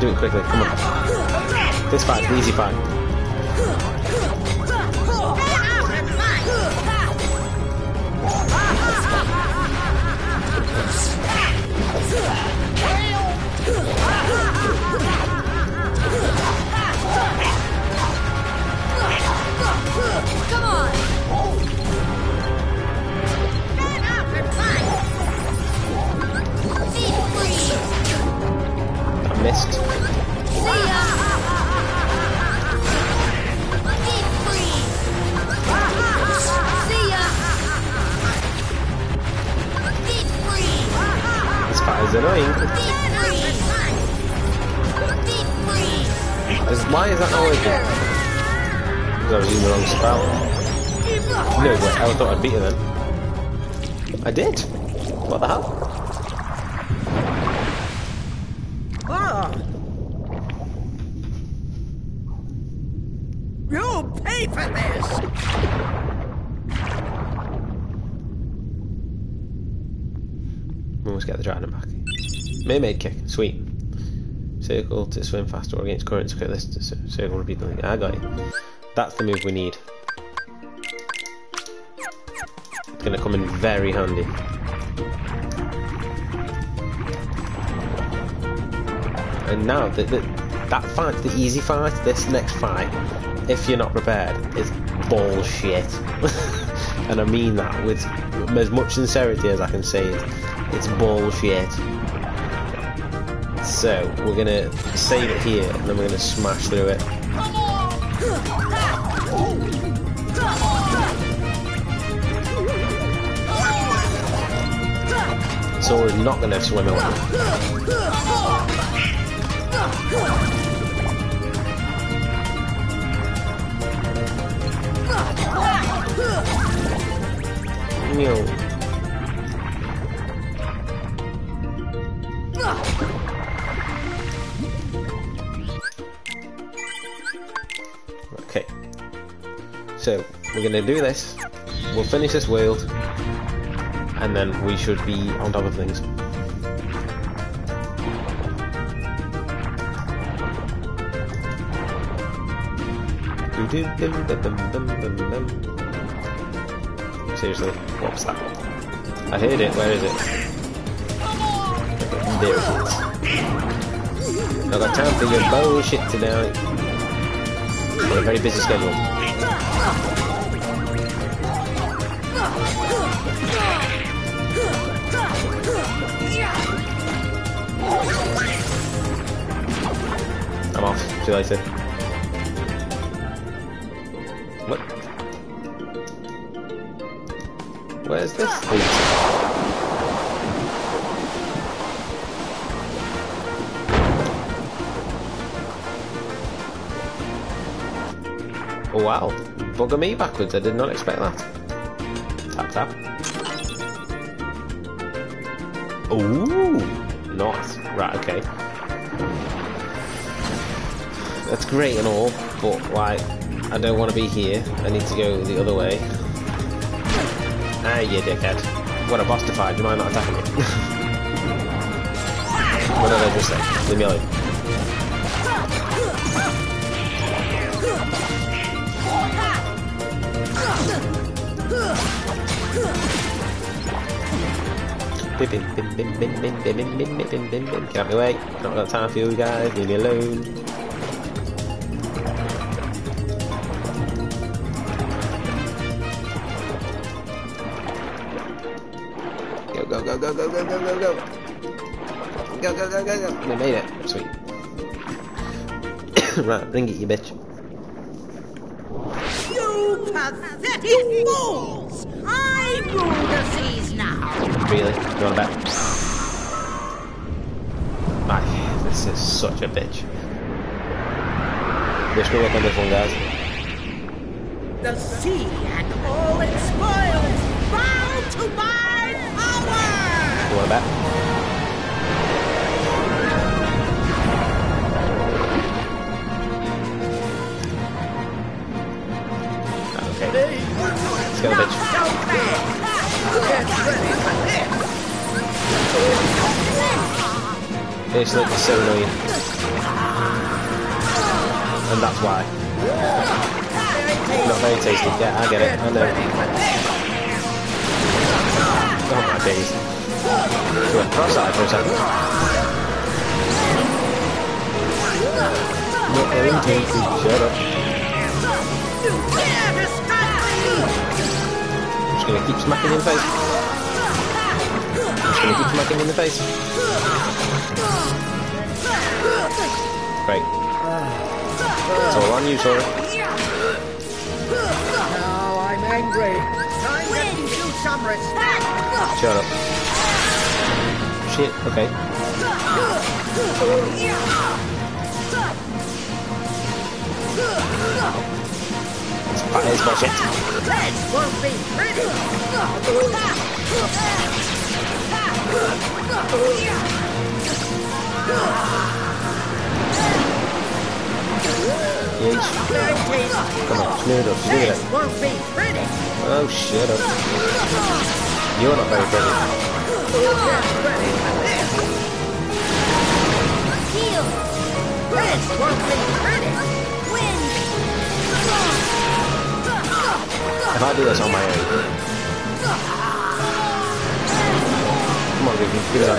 Do it quickly, come on. This fight, the easy fight. Mermaid kick, sweet. Circle to swim faster against currents. Okay, this to cir- circle repeatedly. I got you. That's the move we need. It's gonna come in very handy. And now the, the, that fight, the easy fight, this next fight, if you're not prepared, is bullshit. and I mean that with as much sincerity as I can say it. It's bullshit. So we're gonna save it here, and then we're gonna smash through it. So we're not gonna swim away. Okay. Gonna do this. We'll finish this world, and then we should be on top of things. Seriously, what was that? I heard it. Where is it? There it is. I've got time for your bullshit tonight. Got a very busy schedule. Off. What? Where's this? Oh wow, bugger me backwards, I did not expect that. Tap tap. Ooh, nice. Right, okay. That's great and all, but like, I don't want to be here. I need to go the other way. Ah, you dickhead. What a boss to fight, do you mind not attacking me? what did I just say? Leave me alone. Bim, bim, bim, bim, bim, bim, bim, bim, bim, bim, bim, bim, bim. Get out of my way. Not got time for you guys. Leave me alone. Go, right, bring it, you bitch. You pathetic fools! I rule the seas now! Really? You want to bet? Ah, this is such a bitch. Wish me luck on this one, guys. I get it. I know. Oh my days. You went cross-eyed for a second. Not very tasty. Shut up. I'm just gonna keep smacking in the face. I'm just gonna keep smacking in the face. Great. It's all on you, Sora. Now angry. Time to teach you some respect. Shut up. Shit, okay. That is bullshit. This won't be pretty. Yeesh. Come on, smear it up, it up. Oh, shut up. You're not very pretty. If I do this on my own. Come on, Vicky, give it on.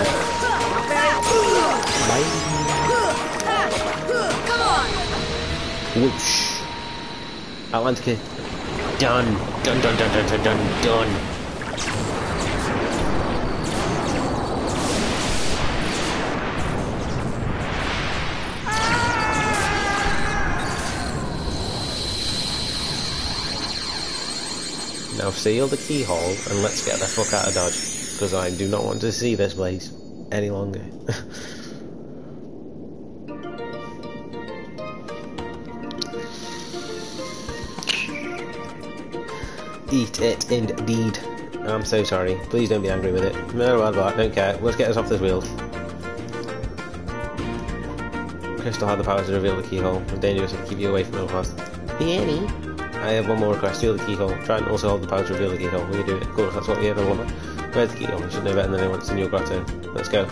Bye. Come on! Whoosh. Atlantica. Done. Done, done, done, done, done, done, done. Now seal the keyhole and let's get the fuck out of Dodge. Because I do not want to see this place any longer. Eat it, indeed. I'm so sorry. Please don't be angry with it. No, I don't care. Let's get us off this wheel. Crystal had the power to reveal the keyhole. It's dangerous to keep you away from Elfast. Annie? I have one more request. Steal the keyhole. Try and also hold the power to reveal the keyhole. Will you do it? Of course, that's what we ever want. Where's the keyhole? You should know better than anyone. It's in your grotto. Let's go.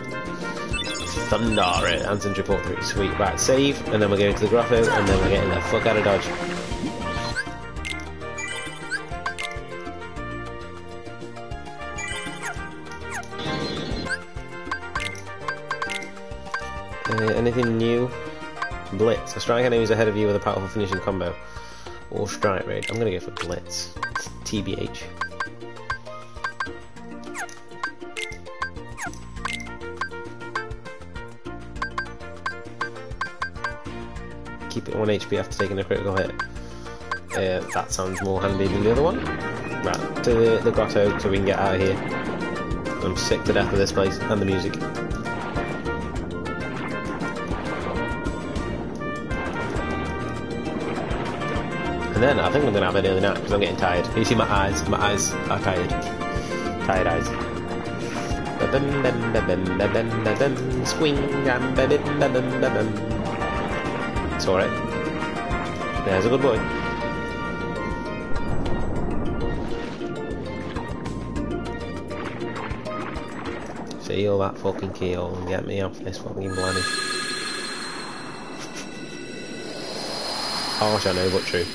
Thunder! It. Ansem's report 3. Sweet. Right, save, and then we're going to the grotto, and then we're getting the fuck out of Dodge. A strike enemy is ahead of you with a powerful finishing combo. Or strike rage. I'm gonna go for Blitz. It's TBH. Keep it 1 HP after taking a critical hit. Uh, that sounds more handy than the other one. Right, to the, the grotto so we can get out of here. I'm sick to death of this place and the music. And then I think I'm gonna have an early nap because I'm getting tired. You see my eyes? My eyes are tired. Tired eyes. Swing. It's alright. There's a good boy. Seal that fucking keyhole and get me off this fucking planet. Harsh, I know, but true.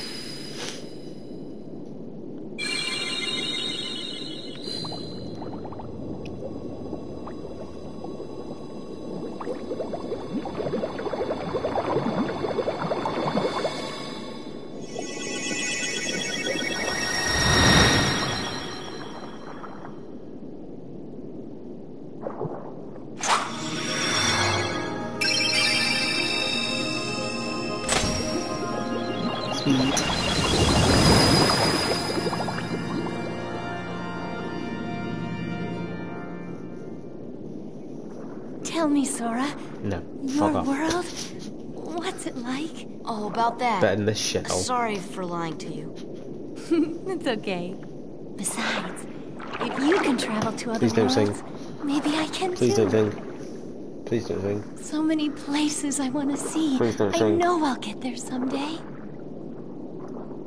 That. Better than this shithole. Sorry for lying to you. it's okay. Besides, if you can travel to other Please don't worlds, sing. maybe I can Please too. don't sing. Please don't sing. So many places I want to see. Please don't I sing. know I'll get there someday.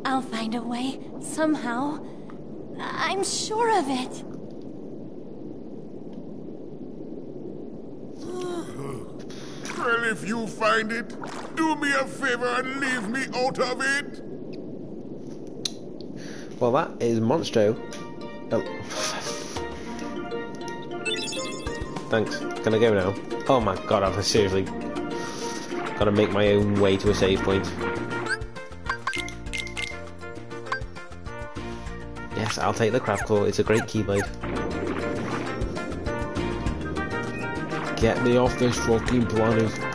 I'll find a way, somehow. I'm sure of it. Well, if you find it, do me a favor and leave me out of it. Well, that is Monstro. Oh. Thanks. Can I go now? Oh my god, I've seriously got to make my own way to a save point. Yes, I'll take the crab claw. It's a great keyblade. Get me off this fucking planet.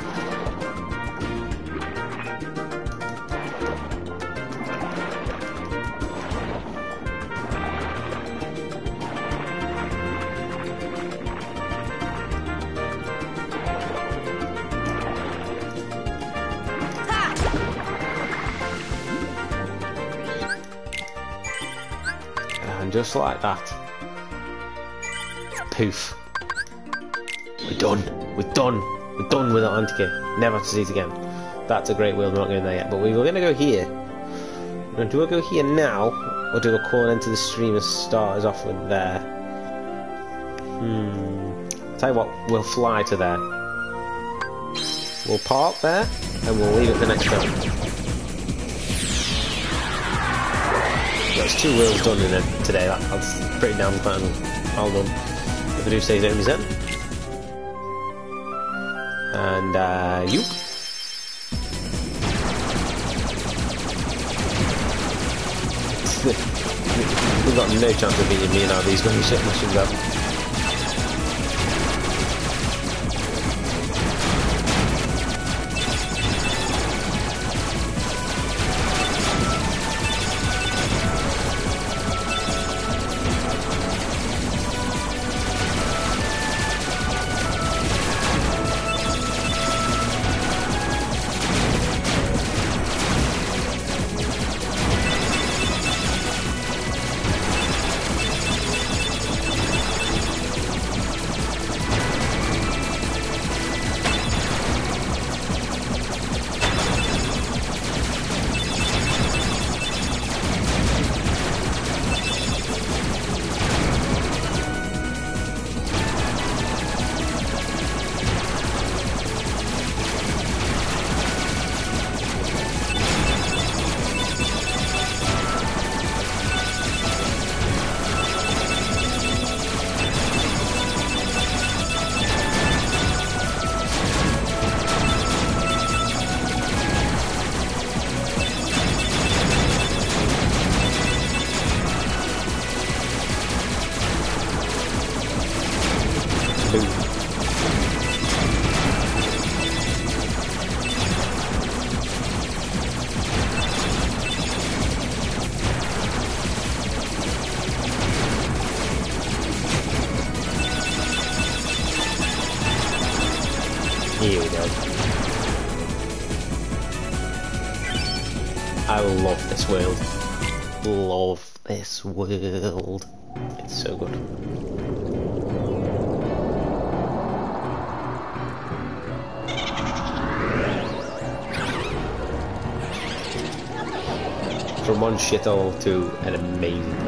Just like that. Poof. We're done. We're done. We're done with Atlantica. Never to see it again. That's a great world. We're not going there yet. But we were going to go here. Do a go here now, or do a call into the stream and start us off with there. Hmm. Tell you what, we'll fly to there. We'll park there, and we'll leave it for next time. That's two wheels done in it today. That, that's pretty damn fun. Well done. If I do say so myself. And uh, you. We've got no chance of beating me in now. These going to shit machines up. World. It's so good. From one shithole to an amazing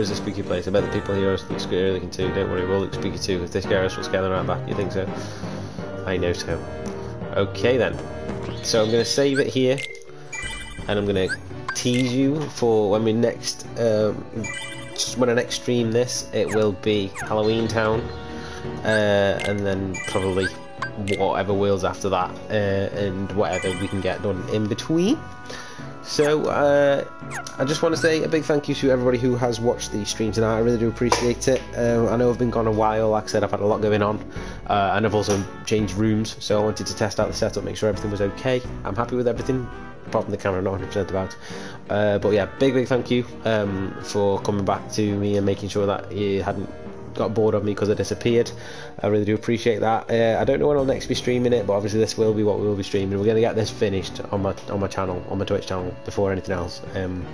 is a spooky place. I bet the people here look scary looking too. Don't worry, we'll look spooky too. If scare us, we'll scare them right back. You think so? I know so. Okay then. So I'm going to save it here, and I'm going to tease you for when we next, um, when I next stream this. It will be Halloween Town, uh, and then probably whatever worlds after that, uh, and whatever we can get done in between. So, uh, I just want to say a big thank you to everybody who has watched the stream tonight. I really do appreciate it. Uh, I know I've been gone a while. Like I said, I've had a lot going on, uh, and I've also changed rooms. So I wanted to test out the setup, make sure everything was okay. I'm happy with everything, apart from the camera, I'm not 100% about. Uh, but yeah, big big thank you um, for coming back to me and making sure that you hadn't got bored of me because I disappeared. I really do appreciate that. Uh, I don't know when I'll next be streaming it, but obviously this will be what we will be streaming. We're going to get this finished on my on my channel, on my Twitch channel, before anything else. Um,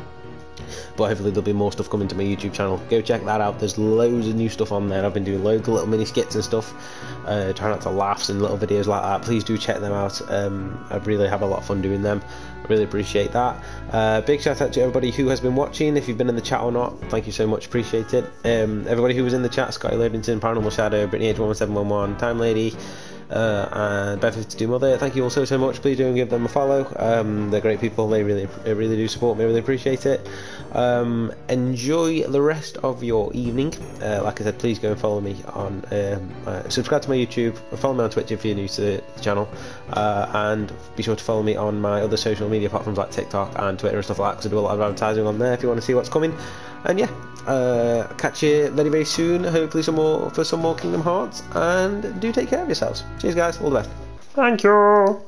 but hopefully there'll be more stuff coming to my YouTube channel. Go check that out. There's loads of new stuff on there. I've been doing loads of little mini skits and stuff, uh, trying out to laughs and little videos like that. Please do check them out. Um, I really have a lot of fun doing them. I really appreciate that. Uh, big shout out to everybody who has been watching. If you've been in the chat or not, thank you so much. Appreciate it. Um, everybody who was in the chat: Scotty Livingston, Paranormal Shadow, Brittany H one seven one one, Time Lady and Beth to do mother. Thank you all so so much. Please do give them a follow. Um, they're great people. They really they really do support me. Really appreciate it. Um, enjoy the rest of your evening. Uh, like I said, please go and follow me on um, uh, subscribe to my YouTube. Follow me on Twitch if you're new to the channel, uh, and be sure to follow me on my other social media platforms like TikTok and Twitter and stuff like that. Because I do a lot of advertising on there if you want to see what's coming. And yeah, uh, catch you very very soon. Hopefully some more for some more Kingdom Hearts. And do take care of yourselves. Cheers, guys. All the best. Thank you.